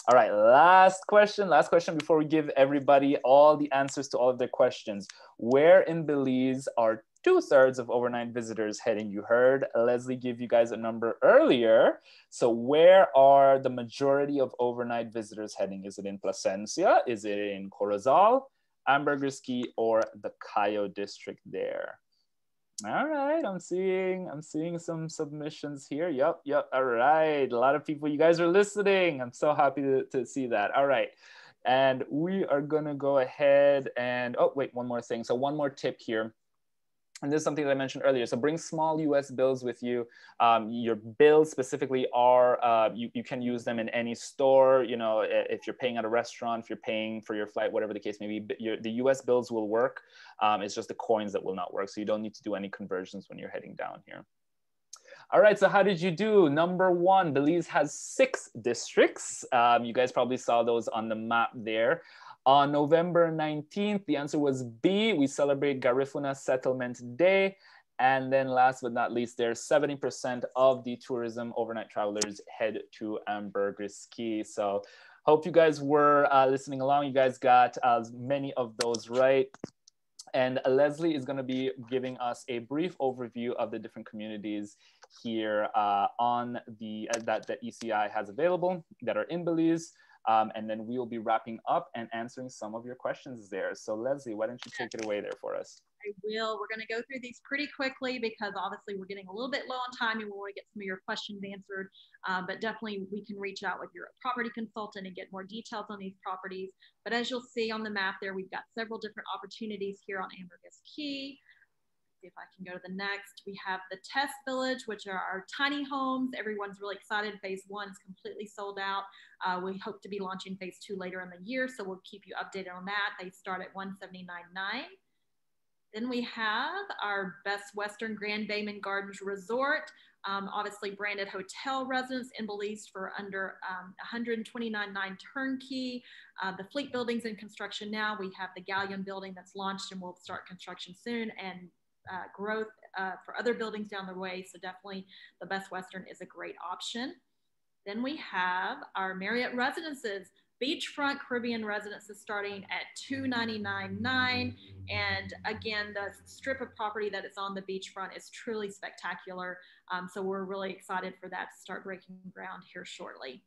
All right, last question, last question before we give everybody all the answers to all of their questions. Where in Belize are two thirds of overnight visitors heading. You heard Leslie give you guys a number earlier. So where are the majority of overnight visitors heading? Is it in Placencia? Is it in Corozal, Ambergris Caye, or the Cayo district there? All right, I'm seeing I'm seeing some submissions here. Yep, yep. All right, a lot of people. You guys are listening. I'm so happy to, to see that. All right, and we are gonna go ahead and oh wait, one more thing. So one more tip here and this is something that I mentioned earlier. So bring small US bills with you. Um, your bills specifically are, uh, you, you can use them in any store. You know, if you're paying at a restaurant, if you're paying for your flight, whatever the case may be, your, the US bills will work. Um, it's just the coins that will not work. So you don't need to do any conversions when you're heading down here. All right, so how did you do? Number one, Belize has six districts. Um, you guys probably saw those on the map there. On November 19th, the answer was B. We celebrate Garifuna Settlement Day. And then last but not least, there's 70% of the tourism overnight travelers head to Ambergris. So hope you guys were uh, listening along. You guys got as many of those right. And Leslie is gonna be giving us a brief overview of the different communities here uh, on the, uh, that, that ECI has available that are in Belize. Um, and then we will be wrapping up and answering some of your questions there. So Leslie, why don't you take it away there for us? I will. We're going to go through these pretty quickly because obviously we're getting a little bit low on time and we want to get some of your questions answered. Um, but definitely we can reach out with your property consultant and get more details on these properties. But as you'll see on the map there, we've got several different opportunities here on Ambergris Caye see if I can go to the next. We have the test village, which are our tiny homes. Everyone's really excited. Phase one is completely sold out. Uh, we hope to be launching phase two later in the year, so we'll keep you updated on that. They start at 179.9. Then we have our Best Western Grand Baymen Gardens Resort, um, obviously branded hotel residence in Belize for under um, 129.9 turnkey. Uh, the Fleet building's in construction now. We have the Galleon building that's launched and will start construction soon and uh, growth uh, for other buildings down the way. So definitely the Best Western is a great option. Then we have our Marriott residences beachfront Caribbean residences starting at $299.9. And again, the strip of property that is on the beachfront is truly spectacular. Um, so we're really excited for that to start breaking ground here shortly.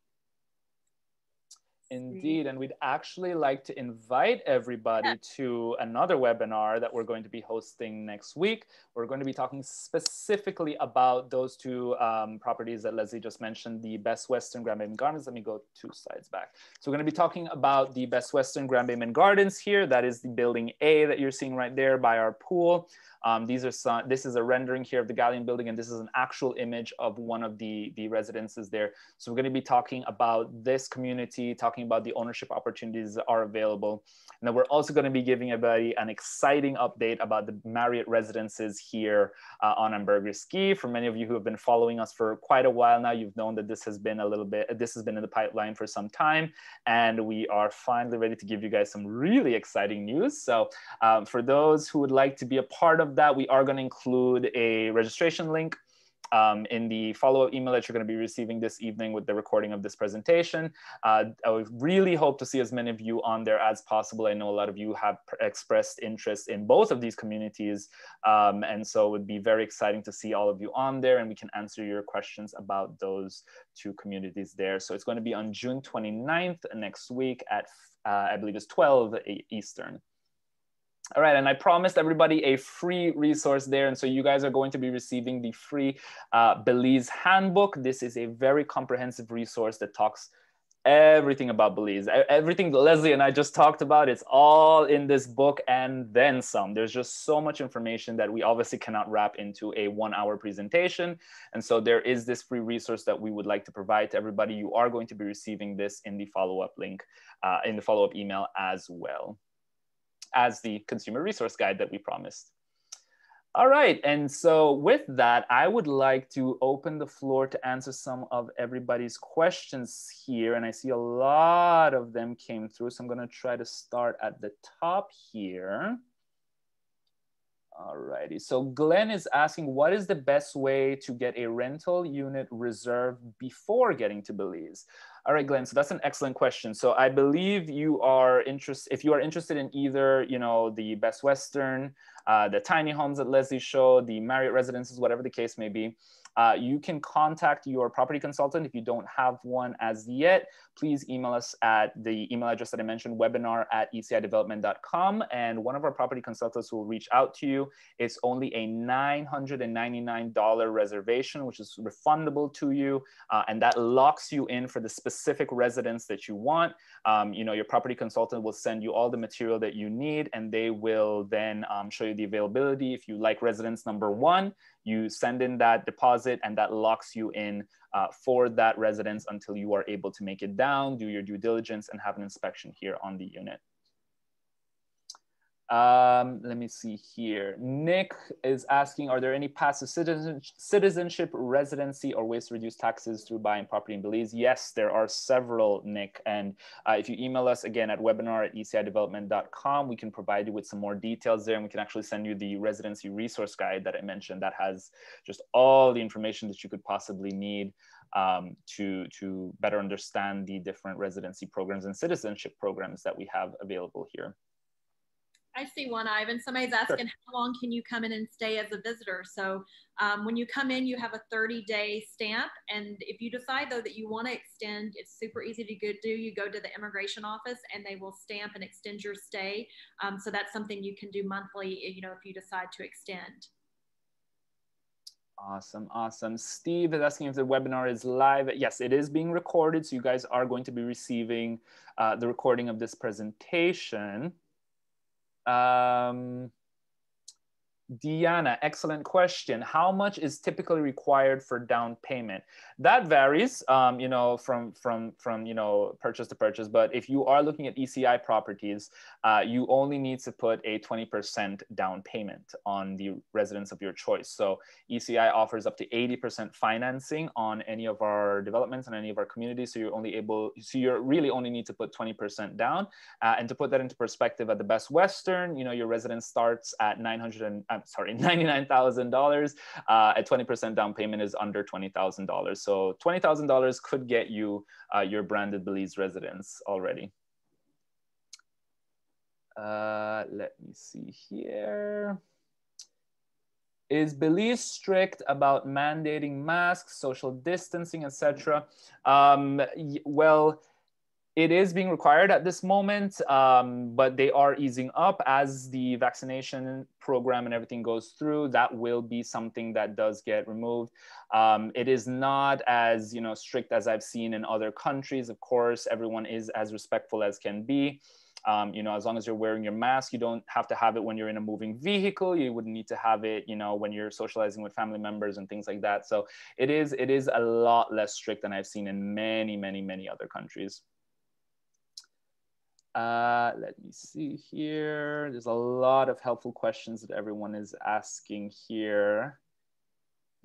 Indeed, and we'd actually like to invite everybody yeah. to another webinar that we're going to be hosting next week. We're going to be talking specifically about those two um, properties that Leslie just mentioned, the Best Western Grand Baymen Gardens. Let me go two slides back. So we're going to be talking about the Best Western Grand Baymen Gardens here. That is the building A that you're seeing right there by our pool. Um, these are some, this is a rendering here of the Galleon building, and this is an actual image of one of the, the residences there. So we're gonna be talking about this community, talking about the ownership opportunities that are available. And then we're also gonna be giving everybody an exciting update about the Marriott residences here uh, on Ambergris Caye. For many of you who have been following us for quite a while now, you've known that this has been a little bit, this has been in the pipeline for some time. And we are finally ready to give you guys some really exciting news. So um, for those who would like to be a part of that, we are going to include a registration link um, in the follow-up email that you're going to be receiving this evening with the recording of this presentation. Uh, I would really hope to see as many of you on there as possible. I know a lot of you have expressed interest in both of these communities. Um, and so it would be very exciting to see all of you on there and we can answer your questions about those two communities there. So it's going to be on June 29th next week at, uh, I believe it's 12 Eastern. All right, and I promised everybody a free resource there. And so you guys are going to be receiving the free uh, Belize Handbook. This is a very comprehensive resource that talks everything about Belize. Everything Leslie and I just talked about, it's all in this book and then some. There's just so much information that we obviously cannot wrap into a one hour presentation. And so there is this free resource that we would like to provide to everybody. You are going to be receiving this in the follow-up link, uh, in the follow-up email as well as the consumer resource guide that we promised. All right, and so with that, I would like to open the floor to answer some of everybody's questions here. And I see a lot of them came through, so I'm gonna try to start at the top here. All righty, so Glenn is asking, what is the best way to get a rental unit reserved before getting to Belize? All right, Glenn. So that's an excellent question. So I believe you are interested. If you are interested in either, you know, the Best Western, uh, the tiny homes that Leslie showed, the Marriott residences, whatever the case may be, uh, you can contact your property consultant if you don't have one as yet. Please email us at the email address that I mentioned, webinar at ecidevelopment.com. And one of our property consultants will reach out to you. It's only a $999 reservation, which is refundable to you. Uh, and that locks you in for the specific residence that you want. Um, you know, your property consultant will send you all the material that you need and they will then um, show you the availability. If you like residence number one, you send in that deposit and that locks you in uh, for that residence until you are able to make it down, do your due diligence and have an inspection here on the unit. Um, let me see here. Nick is asking, are there any passive citizenship, residency, or ways to reduce taxes through buying property in Belize? Yes, there are several, Nick. And uh, if you email us again at webinar at ecidevelopment.com, we can provide you with some more details there. And we can actually send you the residency resource guide that I mentioned that has just all the information that you could possibly need um, to, to better understand the different residency programs and citizenship programs that we have available here. I see one, Ivan. Somebody's asking, how long can you come in and stay as a visitor? So um, when you come in, you have a 30 day stamp. And if you decide though that you want to extend, it's super easy to go do. You go to the immigration office and they will stamp and extend your stay. Um, so that's something you can do monthly, you know, if you decide to extend. Awesome, awesome. Steve is asking if the webinar is live. Yes, it is being recorded. So you guys are going to be receiving uh, the recording of this presentation. Um, Deanna, excellent question. How much is typically required for down payment? That varies, um, you know, from from from you know purchase to purchase. But if you are looking at ECI properties, uh, you only need to put a 20% down payment on the residence of your choice. So ECI offers up to 80% financing on any of our developments and any of our communities. So you're only able, so you really only need to put 20% down. Uh, and to put that into perspective, at the Best Western, you know, your residence starts at 900 and I'm sorry, *laughs* $99,000. Uh, at 20% down payment is under $20,000. So $20,000 could get you uh, your branded Belize residence already. Uh, let me see here. Is Belize strict about mandating masks, social distancing, etc.? Um, well, it is being required at this moment, um, but they are easing up as the vaccination program and everything goes through. That will be something that does get removed. Um, it is not as you know strict as I've seen in other countries. Of course, everyone is as respectful as can be. Um, you know, as long as you're wearing your mask, you don't have to have it when you're in a moving vehicle. You wouldn't need to have it, you know, when you're socializing with family members and things like that. So it is it is a lot less strict than I've seen in many, many, many other countries. Uh, let me see here. There's a lot of helpful questions that everyone is asking here.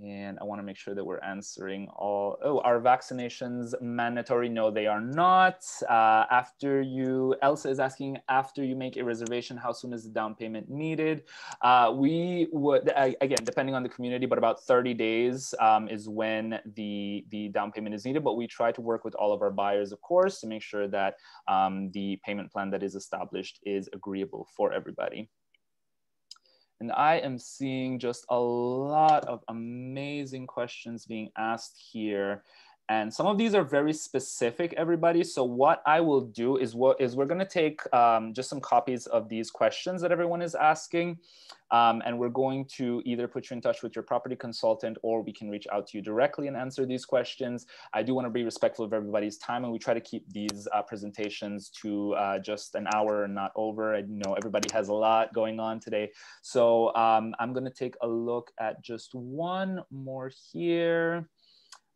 And I want to make sure that we're answering all. Oh, are vaccinations mandatory? No, they are not. Uh, after you, Elsa is asking, after you make a reservation, how soon is the down payment needed? Uh, we would, again, depending on the community, but about 30 days um, is when the, the down payment is needed. But we try to work with all of our buyers, of course, to make sure that um, the payment plan that is established is agreeable for everybody. And I am seeing just a lot of amazing questions being asked here. And some of these are very specific, everybody. So what I will do is what is we're going to take um, just some copies of these questions that everyone is asking. Um, and we're going to either put you in touch with your property consultant or we can reach out to you directly and answer these questions. I do want to be respectful of everybody's time and we try to keep these uh, presentations to uh, just an hour and not over. I know everybody has a lot going on today. So um, I'm going to take a look at just one more here.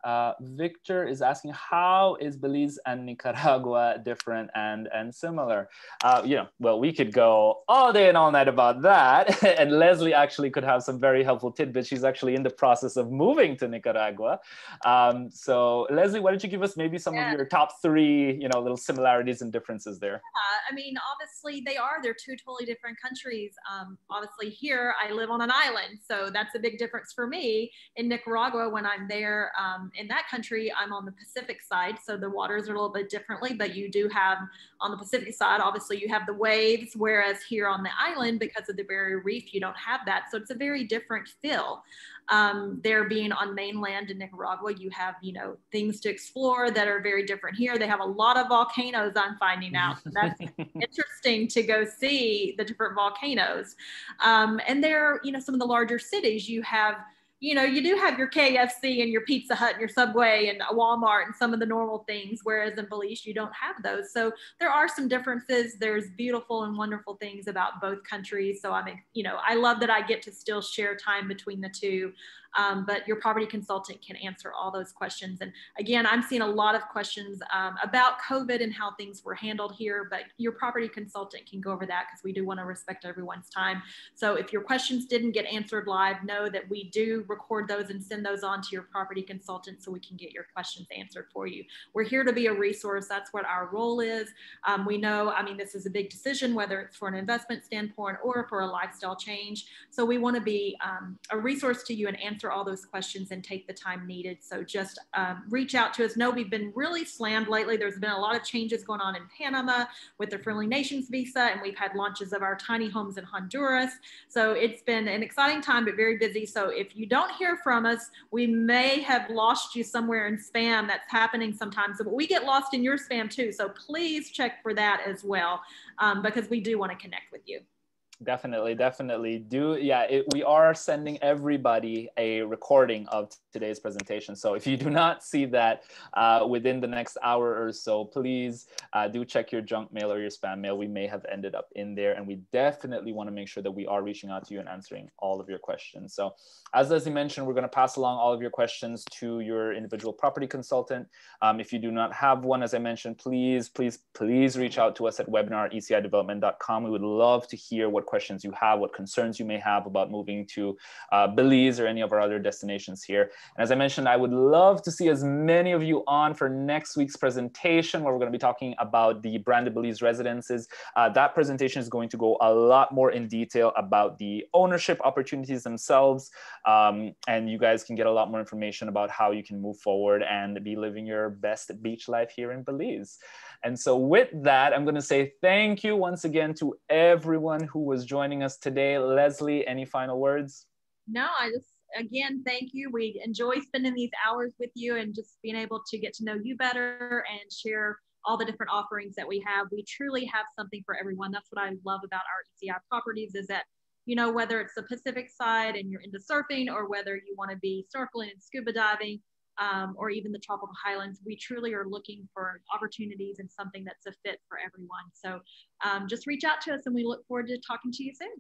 Uh, Victor is asking, how is Belize and Nicaragua different and, and similar? Uh, you know, well, we could go all day and all night about that. *laughs* and Leslie actually could have some very helpful tidbits. She's actually in the process of moving to Nicaragua. Um, so Leslie, why don't you give us maybe some yeah. of your top three, you know, little similarities and differences there? Yeah, I mean, obviously they are, they're two totally different countries. Um, obviously here, I live on an island. So that's a big difference for me. In Nicaragua, when I'm there, um, in that country, I'm on the Pacific side, so the waters are a little bit differently, but you do have on the Pacific side, obviously you have the waves, whereas here on the island, because of the barrier reef, you don't have that. So it's a very different feel. Um, there being on mainland in Nicaragua, you have, you know, things to explore that are very different here. They have a lot of volcanoes I'm finding out. So *laughs* that's interesting to go see the different volcanoes. Um, and there, you know, some of the larger cities, you have you know, you do have your KFC and your Pizza Hut and your Subway and Walmart and some of the normal things, whereas in Belize you don't have those. So there are some differences. There's beautiful and wonderful things about both countries. So I mean, you know, I love that I get to still share time between the two. Um, but your property consultant can answer all those questions. And again, I'm seeing a lot of questions um, about COVID and how things were handled here, but your property consultant can go over that because we do want to respect everyone's time. So if your questions didn't get answered live, know that we do record those and send those on to your property consultant so we can get your questions answered for you. We're here to be a resource. That's what our role is. Um, we know, I mean, this is a big decision, whether it's for an investment standpoint or for a lifestyle change. So we want to be um, a resource to you and answer answer all those questions and take the time needed. So just um, reach out to us. Know we've been really slammed lately. There's been a lot of changes going on in Panama with the Friendly Nations visa, and we've had launches of our tiny homes in Honduras. So it's been an exciting time, but very busy. So if you don't hear from us, we may have lost you somewhere in spam. That's happening sometimes. But we get lost in your spam too. So please check for that as well, um, because we do want to connect with you definitely definitely do. Yeah it, we are sending everybody a recording of today's presentation. So if you do not *laughs* see that uh, within the next hour or so, please uh, do check your junk mail or your spam mail. We may have ended up in there and we definitely wanna make sure that we are reaching out to you and answering all of your questions. So as Leslie mentioned, we're gonna pass along all of your questions to your individual property consultant. Um, if you do not have one, as I mentioned, please, please, please reach out to us at webinar at We would love to hear what questions you have, what concerns you may have about moving to uh, Belize or any of our other destinations here. And as I mentioned, I would love to see as many of you on for next week's presentation where we're going to be talking about the branded Belize residences. Uh, that presentation is going to go a lot more in detail about the ownership opportunities themselves. Um, and you guys can get a lot more information about how you can move forward and be living your best beach life here in Belize. And so with that, I'm going to say thank you once again to everyone who was joining us today. Leslie, any final words? No, I just again, thank you. We enjoy spending these hours with you and just being able to get to know you better and share all the different offerings that we have. We truly have something for everyone. That's what I love about our ECI properties is that, you know, whether it's the Pacific side and you're into surfing or whether you want to be snorkeling and scuba diving um, or even the tropical highlands, we truly are looking for opportunities and something that's a fit for everyone. So um, just reach out to us and we look forward to talking to you soon.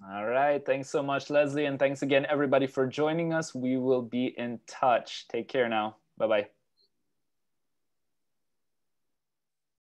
All right. Thanks so much, Leslie. And thanks again, everybody, for joining us. We will be in touch. Take care now. Bye bye.